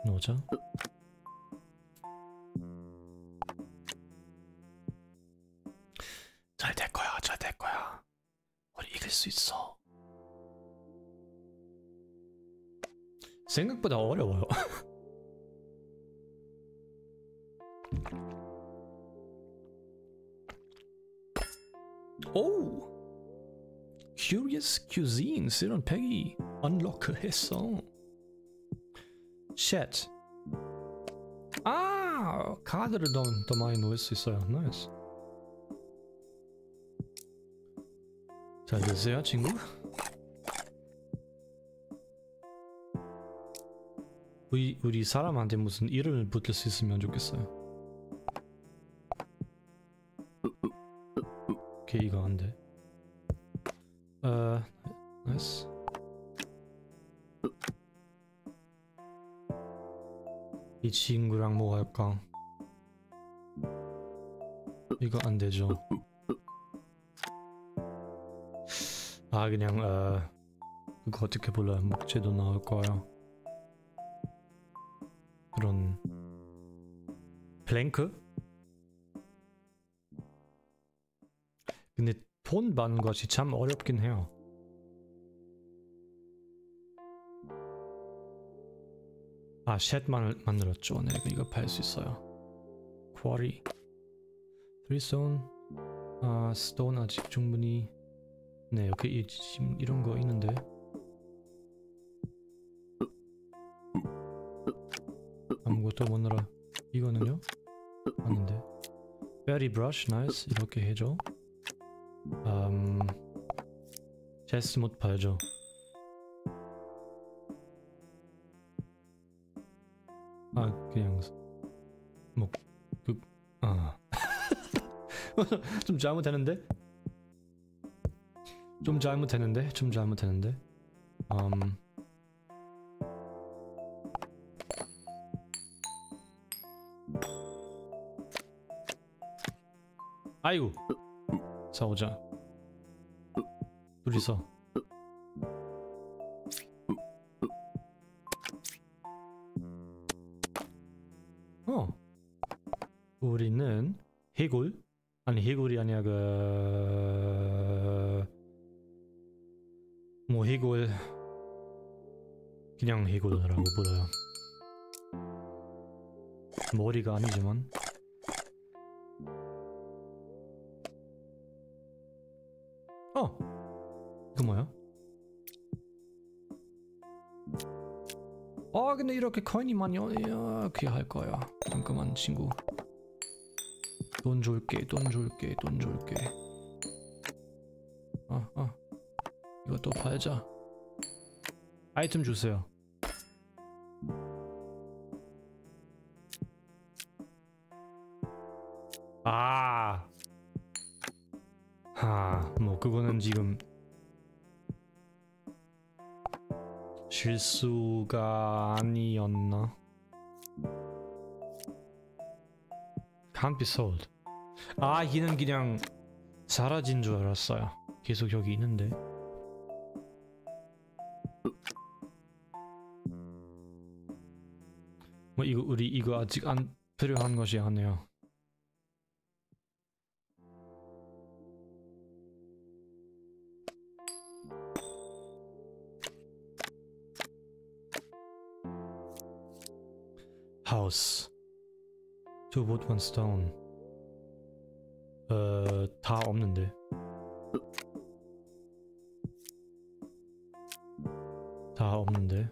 넣자. 잘 될 거야, 잘 될 거야. 우리 이길 수 있어. 생각보다 어려워요. 이런 팩이 unlock했어. Shed. 아! 카드를 더, 더 많이 넣을 수 있어요. Nice. 잘 됐어요, 친구? 우리, 우리 사람한테 무슨 이름을 붙일 수 있으면 좋겠어요. 오케이, 이거 안 돼. 어, nice. 이 친구랑 뭐 할까? 이거 안 되죠. 아 그냥 어 그거 어떻게 불러요? 목재도 나올 거야. 그런 플랭크? 근데 돈 받는 것이 참 어렵긴 해요. 아, shed만 만들었죠. 네, 이거 팔 수 있어요. Quarry, three stone, 아, stone 아직 충분히 네, 여기 이, 지금 이런 거 있는데. 아무것도 못 넣어. 이거는요? 아닌데. berry bush nice 이렇게 해줘. 음, chest 못 팔죠. 아 그냥 뭐그 아. 좀 잘못했는데? 좀 잘못했는데? 좀 잘못했는데? 음. 아이고 싸우자 둘이서 해골이라고 불러요. 머리가 아니지만. 어! 이거 뭐야? 아 근데 이렇게 코인이 많이 이렇게 할 거야. 잠깐만 친구. 돈 줄게 돈 줄게 돈 줄게. 어 어. 이것도 팔자. 아이템 주세요 아 하, 뭐 그거는 지금 실수가 아니었나? Can't be sold. 아, 얘는 그냥 사라진 줄 알았어요. 계속 여기 있는데. 뭐 이거 우리 이거 아직 안 필요한 것이 아니에요. House. Two wood, one stone. 어, 다 없는데. 다 없는데.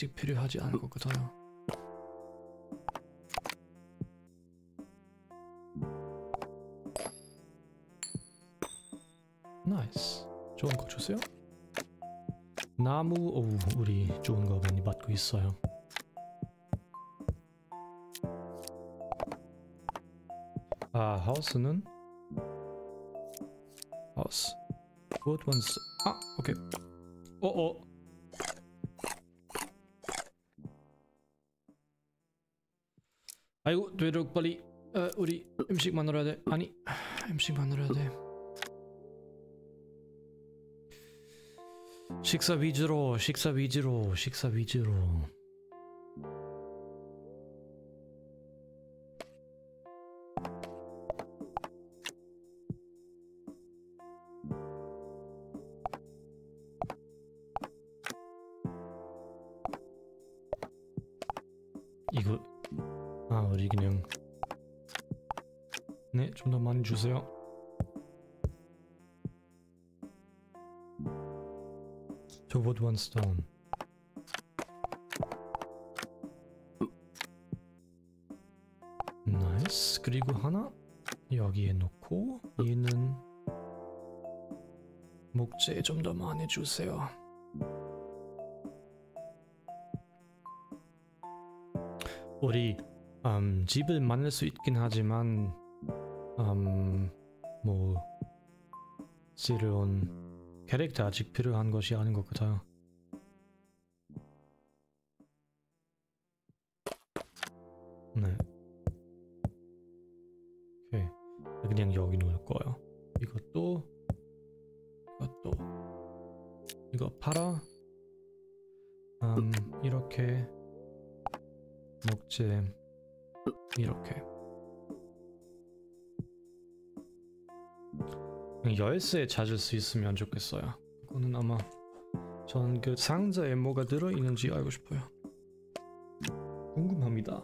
아직 필요하지 않을 것 같아요. nice. 좋은 거 주세요. 나무 오 우리 좋은 거 많이 받고 있어요. 아 하우스는 하우스. Wood 아 오케이. 오오. 아이고 되도록 빨리. 어, 우리 음식 만들어야 돼. 아니 음식 만들어야 돼. 식사 위주로 식사 위주로 식사 위주로 stone. 나이스 그리고 하나 여기에 놓고 얘는 목재 좀 더 많이 주세요. 우리 음, 집을 만들 수 있긴 하지만 음, 뭐 새로운 캐릭터 아직 필요한 것이 아닌 것 같아요. 열쇠 찾을 수 있으면 좋겠어요. 그거는 아마 전 그 상자에 뭐가 들어 있는지 알고 싶어요. 궁금합니다.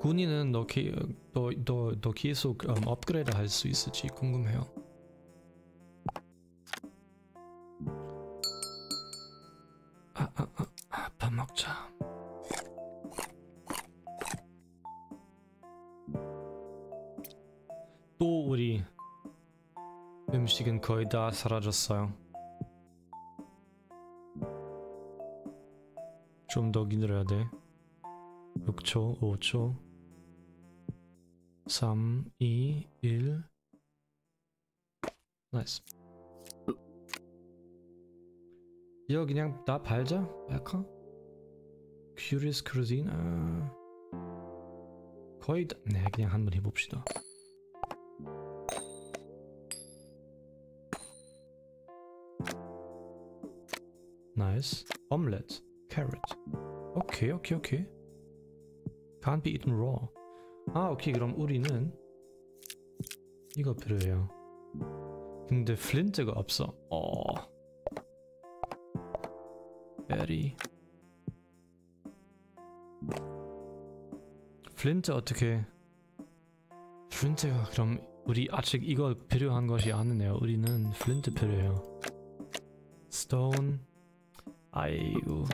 군인은 너, 기, 너, 너, 너 계속 음, 업그레이드 할 수 있을지 궁금해요. 다 사라졌어요. 좀 더 기다려야 돼. 6초, 5초, 3, 2, 1. nice. 이거 그냥 다 팔자? 약간? Curious? 아... 거의 다... 네, 그냥 한번 해봅시다. Nice. Omelette. Carrot. 오케이, 오케이, 오케이. Can't be eaten raw. 아, 오케이. 그럼 우리는 이거 필요해요. 근데 flint가 없어. 어. berry. flint 어떻게? flint가 그럼 우리 아직 이거 필요한 것이 아니네요. 우리는 flint 필요해요. 스톤. 아이고.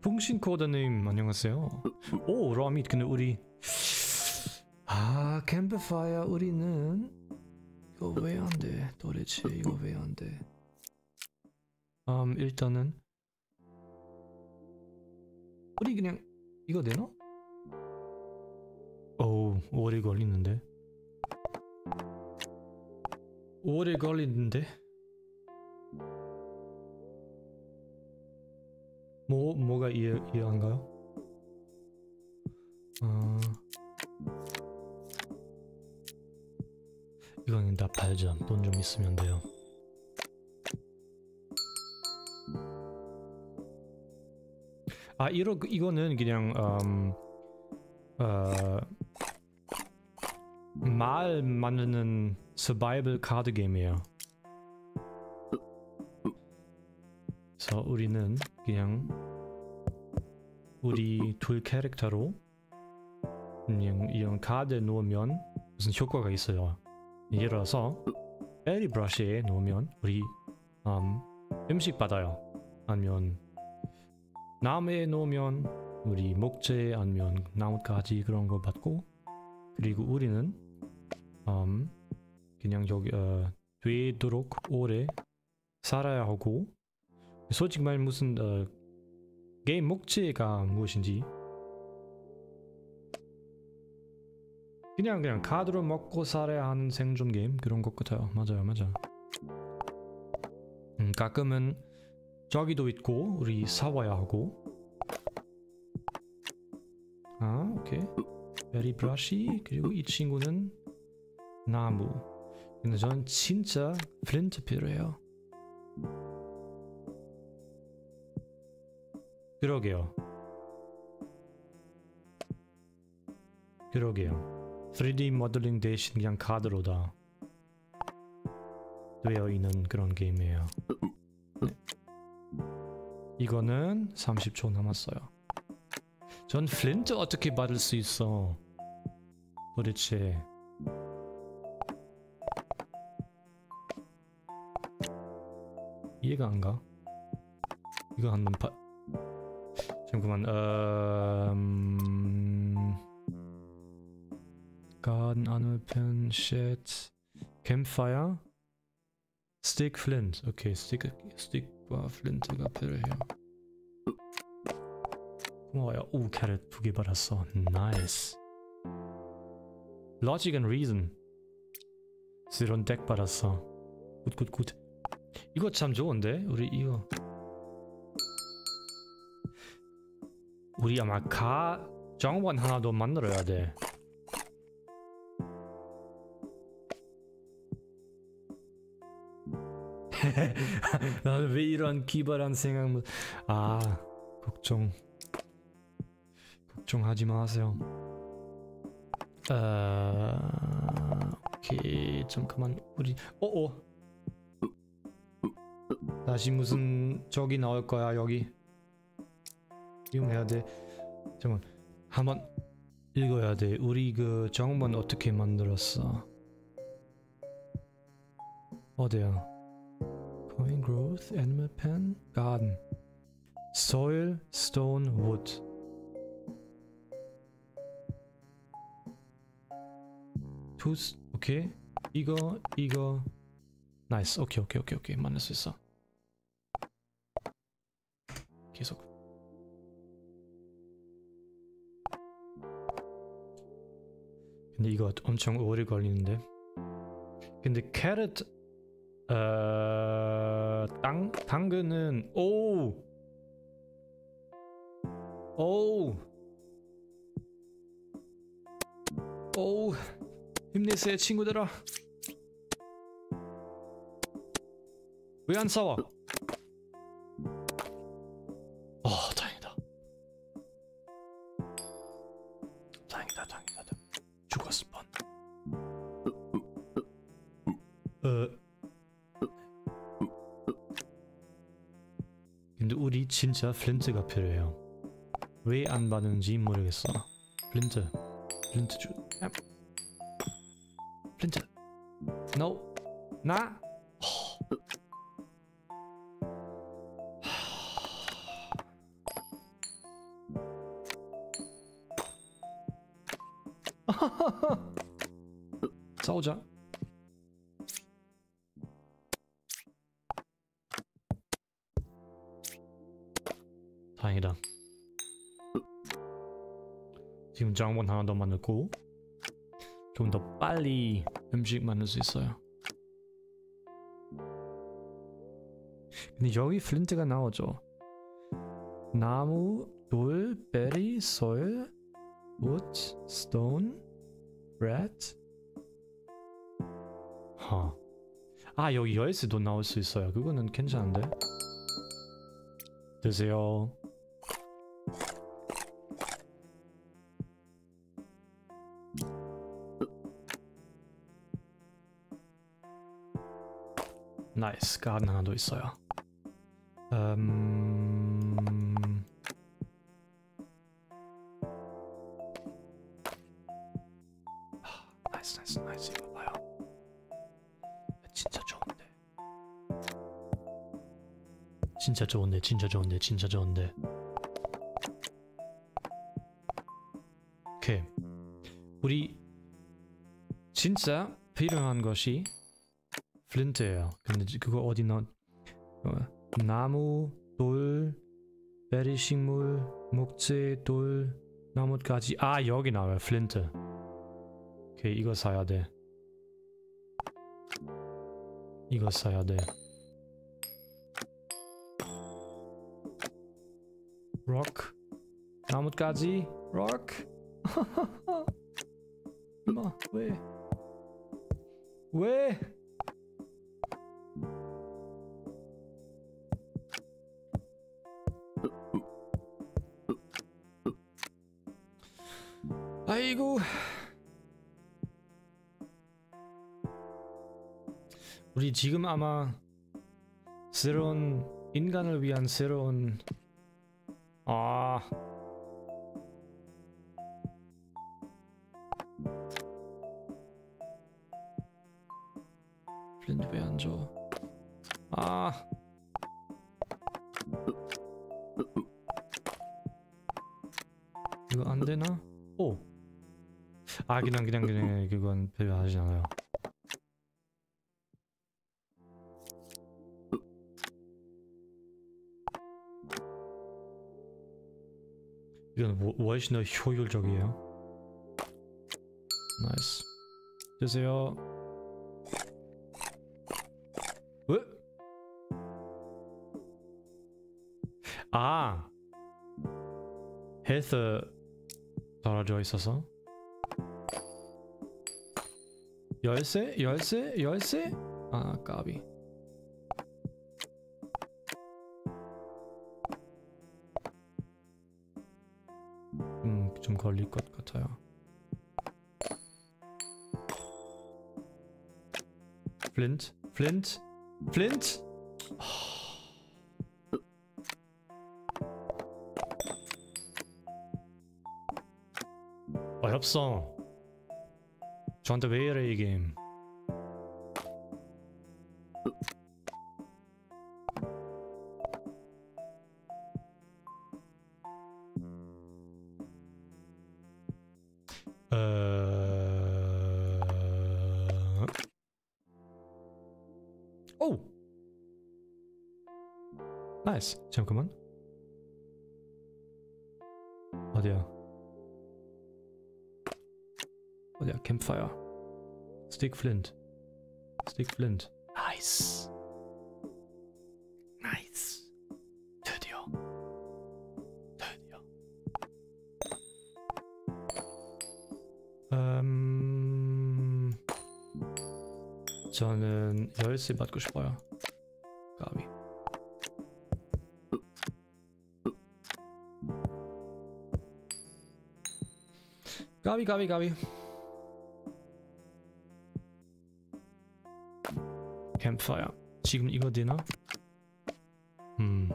풍신코드님 안녕하세요. 오 라밋 근데 우리 아 캠프파이어 우리는 이거 왜 안 돼? 도대체 이거 왜 안 돼? 음 일단은 우리 그냥 이거 되나? 어우 오래 걸리는데 오래 걸리는데 뭐 뭐가 이해 이해한가요? 어 이거는 다 팔자 돈좀 있으면 돼요. 아 이러 이거는 그냥 음, 어, 말 만드는 서바이벌 카드 게임이에요. 그래서 우리는 그냥 우리 둘 캐릭터로 그냥 이런 카드 놓으면 무슨 효과가 있어요. 예를 들어서 베리 브러쉬에 놓으면 우리 음, 음식 받아요. 아니면 나무에 놓으면 우리 목재 아니면 나뭇가지 그런 거 받고 그리고 우리는 음, 그냥 여기 어, 되도록 오래 살아야 하고 솔직히 말 무슨 어, 게임 목재가 무엇인지. 그냥 그냥 카드로 먹고 살아야 하는 생존 게임? 그런 것 같아요. 맞아요 맞아 음, 가끔은 저기도 있고 우리 싸워야 하고. 아 오케이. berry bush 그리고 이 친구는 나무. 근데 저는 진짜 flint 필요해요. 그러게요. 그러게요. 3D 모델링 대신 그냥 카드로 다 되어 있는 그런 게임이에요. 네. 이거는 30초 남았어요. 전 flint 어떻게 받을 수 있어? 도대체 이해가 안 가? 이거 한번 봐. 잠깐만. 음... Garden unopened shit. Campfire. Stick flint. 오케이, stick stick과 flint가 필요해요. 고마워요. 오, carrot 두개 받았어. nice. Logic and Reason. 이런 deck 받았어. good good good. 이거 참 좋은데? 우리 이거. 우리 아마 가 정원 하나 더 만들어야 돼. 나는 왜 이런 기발한 생각을 아 걱정. 걱정하지 마세요. 어... 오케이. 잠깐만. 우리 어어 다시 무슨 적이 나올 거야 여기. 이용해야 돼. 잠깐 한번 읽어야 돼. 우리 그 정문 어떻게 만들었어? 어디야? Coin growth, animal pen, garden. Soil, stone, wood. 투스 오케이 이거 이거. nice 오케이 오케이 오케이 오케이 만들 수 있어 계속 근데 이거 엄청 오래 걸리는데 근데 carrot 어... 땅 당근은 오! 오! 오! 힘내세요 친구들아 왜 안 싸워? 근데 우리 진짜 플린트가 필요해요. 왜 안 받는지 모르겠어. 플린트. 플린트 주 아. 플린트. No. 나 하나 더 만들고 좀 더 빨리 음식 만들 수 있어요. 근데 여기 flint가 나오죠. 나무, 돌, berry, soil, wood. 하. 아 여기 열쇠도 나올 수 있어요. 그거는 괜찮은데. 드세요. 나이스. 가든 하나 더 있어요. 음... 진짜 좋은데 진짜 좋은데 진짜 좋은데. 오케이. 우리 진짜 필요한 것이 flint예요. 근데 그거 어디 나 어, 나무, 돌, berry 식물, 목재, 돌, 나뭇가지. 아 여기 나와요. flint. 오케이 이거 사야 돼. 이거 사야 돼. 록 나뭇가지 록 엄마 왜? 왜? 아이고 우리 지금 아마 새로운 인간을 위한 새로운 아 플랜드 왜 안 줘? 아 이거 안 되나? 오. 아 그냥 그냥 그냥 그건 별로 하지 않아요. 이건 뭐, 훨씬 더 효율적이에요. 나이스. 드세요. 왜? 아. 헬스 떨어져 있어서. 열쇠? 열쇠? 열쇠? 아, 까비. 음, 좀 걸릴 것 같아요. 플린트? 플린트? 플린트? 어렵어. 저한테 왜 이래 이 게임? 어... 오! 나이스. 잠깐만. 어디야? Campfire. Stick flint. Stick flint. Nice. Nice. 드디어. 드디어. 음... 저는 열쇠 받고 싶어요. 까비. 까비 까비 까비. 캠파이어. 지금 이거 되나? 음.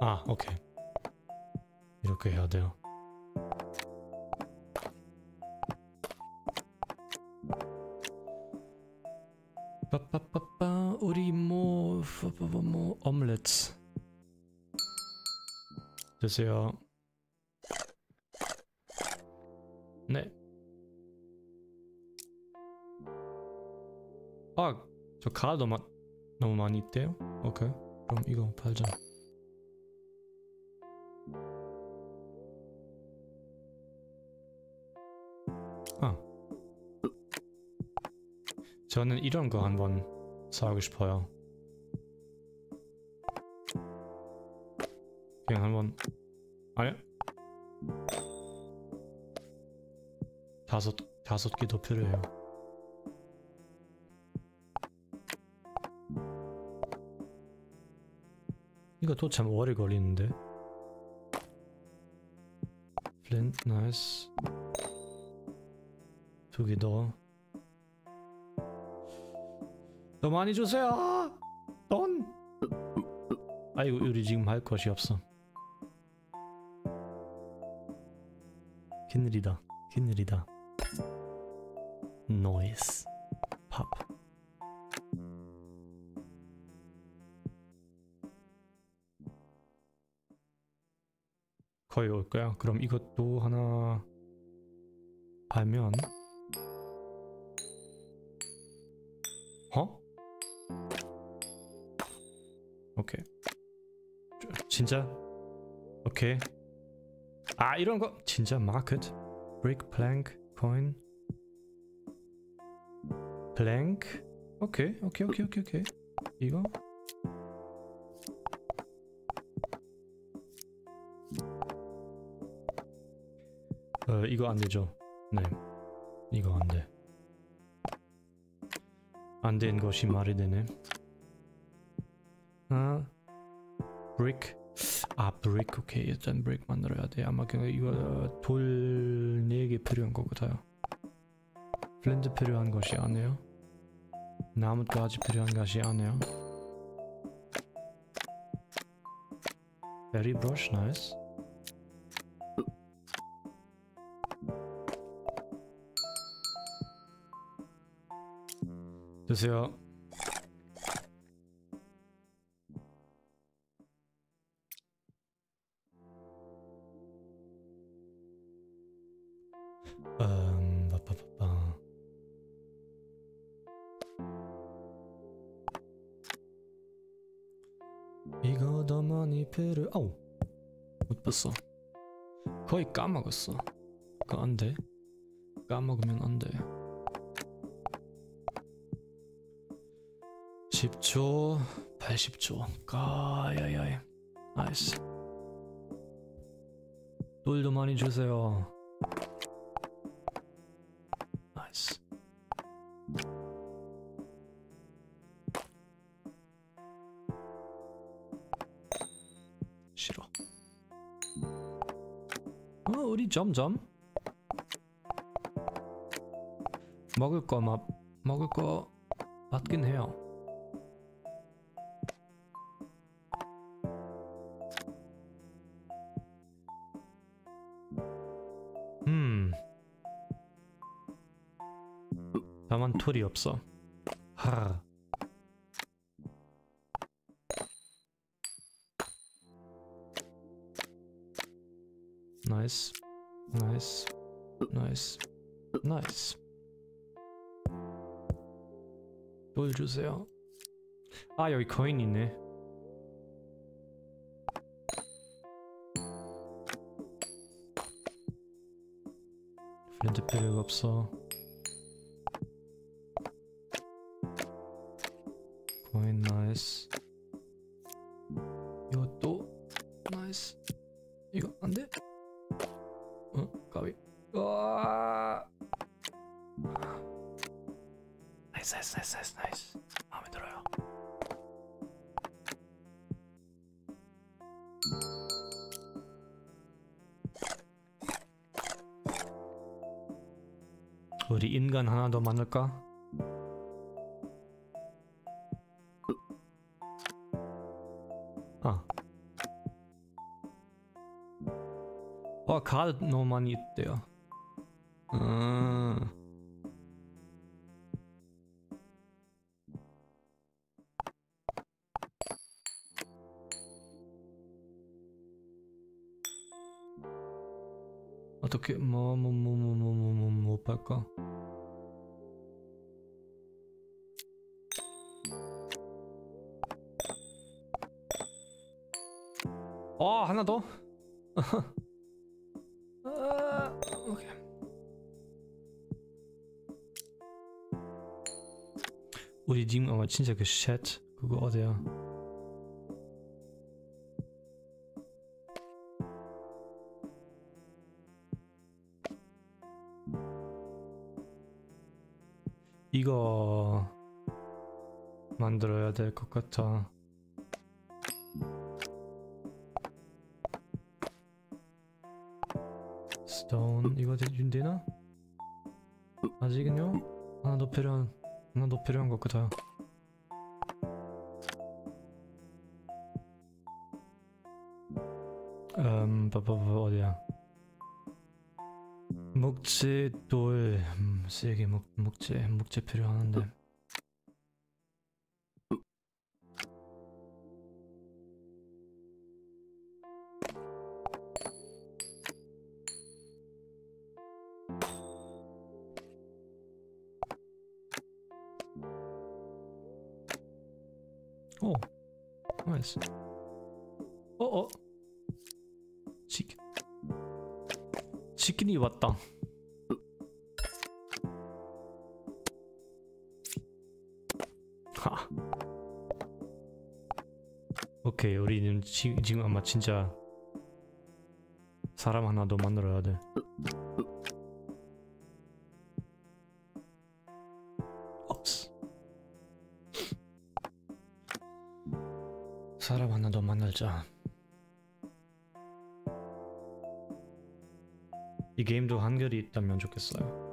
아, 오케이. 이렇게 해야 돼요. 빠빠빠빠 우리 뭐, 빠빠빠 뭐 오믈렛 드세요. 네. 가 너무 너무 많이 있대요. 오케이. 그럼 이거 팔자. 아. 저는 이런 거 한번 사고 싶어요. 그냥 한번 아니 다섯 다섯 개더 필요해요. 또 참 오래 걸리는데. 플랜트 나이스. 두 개 더. 더 많이 주세요. 돈. 아이고 우리 지금 할 것이 없어. 큰일이다. 큰일이다. 노이스. 거야. 그럼 이것도 하나 하면 어? 오케이. 저- 진짜? 오케이. 아 이런 거 진짜 market brick plank coin plank 오케이 오케이 오케이 오케이 오케이 이거 이거 안 되죠? 네. 이거 안 돼. 안 된 것이 말이 되네. 아 brick 아 brick 오케이. 일단 brick 만들어야 돼. 아마 그 이거 어, 돌 4개 필요한 것 같아요. 플랜트 필요한 것이 아니에요. 나뭇가지 필요한 것이 아니에요. berry bush nice 음, 더 많이 필요. 아우 못 봤어. 거의 까먹었어. 그거 안 돼. 까먹으면 안 돼. 10초, 80초. 까야야야. 나이스. 돌도 많이 주세요. 나이스. 싫어. 어, 우리 점점 먹을 거 맛, 먹을 거 맞긴 해요. 툴이 없어. 하. 나이스. 나이스. 나이스. 나이스. 돌 주세요. 아 여기 거인 있네. 필요가 없어. nice. 이것도 nice. 이거 안 돼? 어, 까비. 와. nice, nice, nice, nice, nice. 마음에 들어요. 우리 인간 하나 더 만들까? 와, 가드 너무 많이 있대요. 아마 진짜 그 쉣 그거 어디야? 이거 만들어야 될 것 같아. 스톤 이거 되- 되나? 아직은요? 하나 더 필요한 하나 더 필요한 것 같아요. 빠빠빠 어디야? 목재 돌 음, 세개 목 목재 목재 필요하는데. 진짜 사람 하나 더 만들어야 돼. 사람 하나 더 만들자. 이 게임도 한글이 있다면 좋겠어요.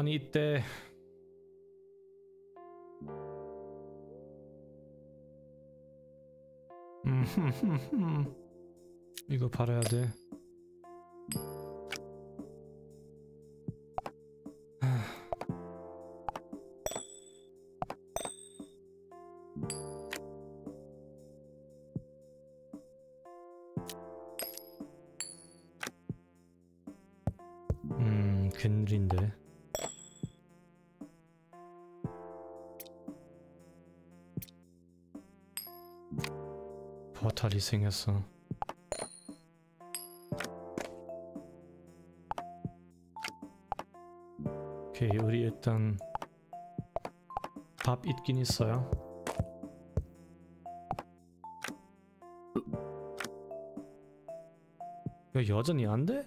카드가 너무 많이 있 포탈이 생겼어. 오케이, 우리 일단 밥 있긴 있어요. 야, 여전히 안 돼?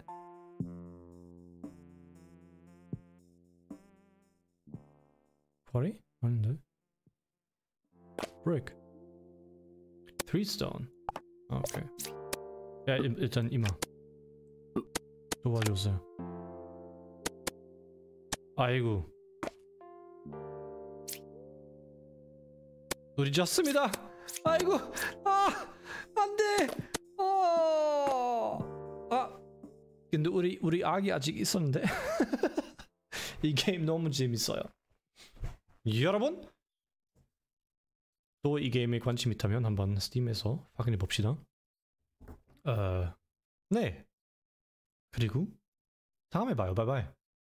일, 일단 이마. 도와주세요. 아이고. 우리 졌습니다. 아이고. 아 안돼. 어아. 근데 우리 우리 악이 아직 있었는데? 이 게임 너무 재밌어요. 여러분? 또 이 게임에 관심 있다면 한번 스팀에서 확인해 봅시다. 어, 네. 그리고 다음에 봐요. 바이바이.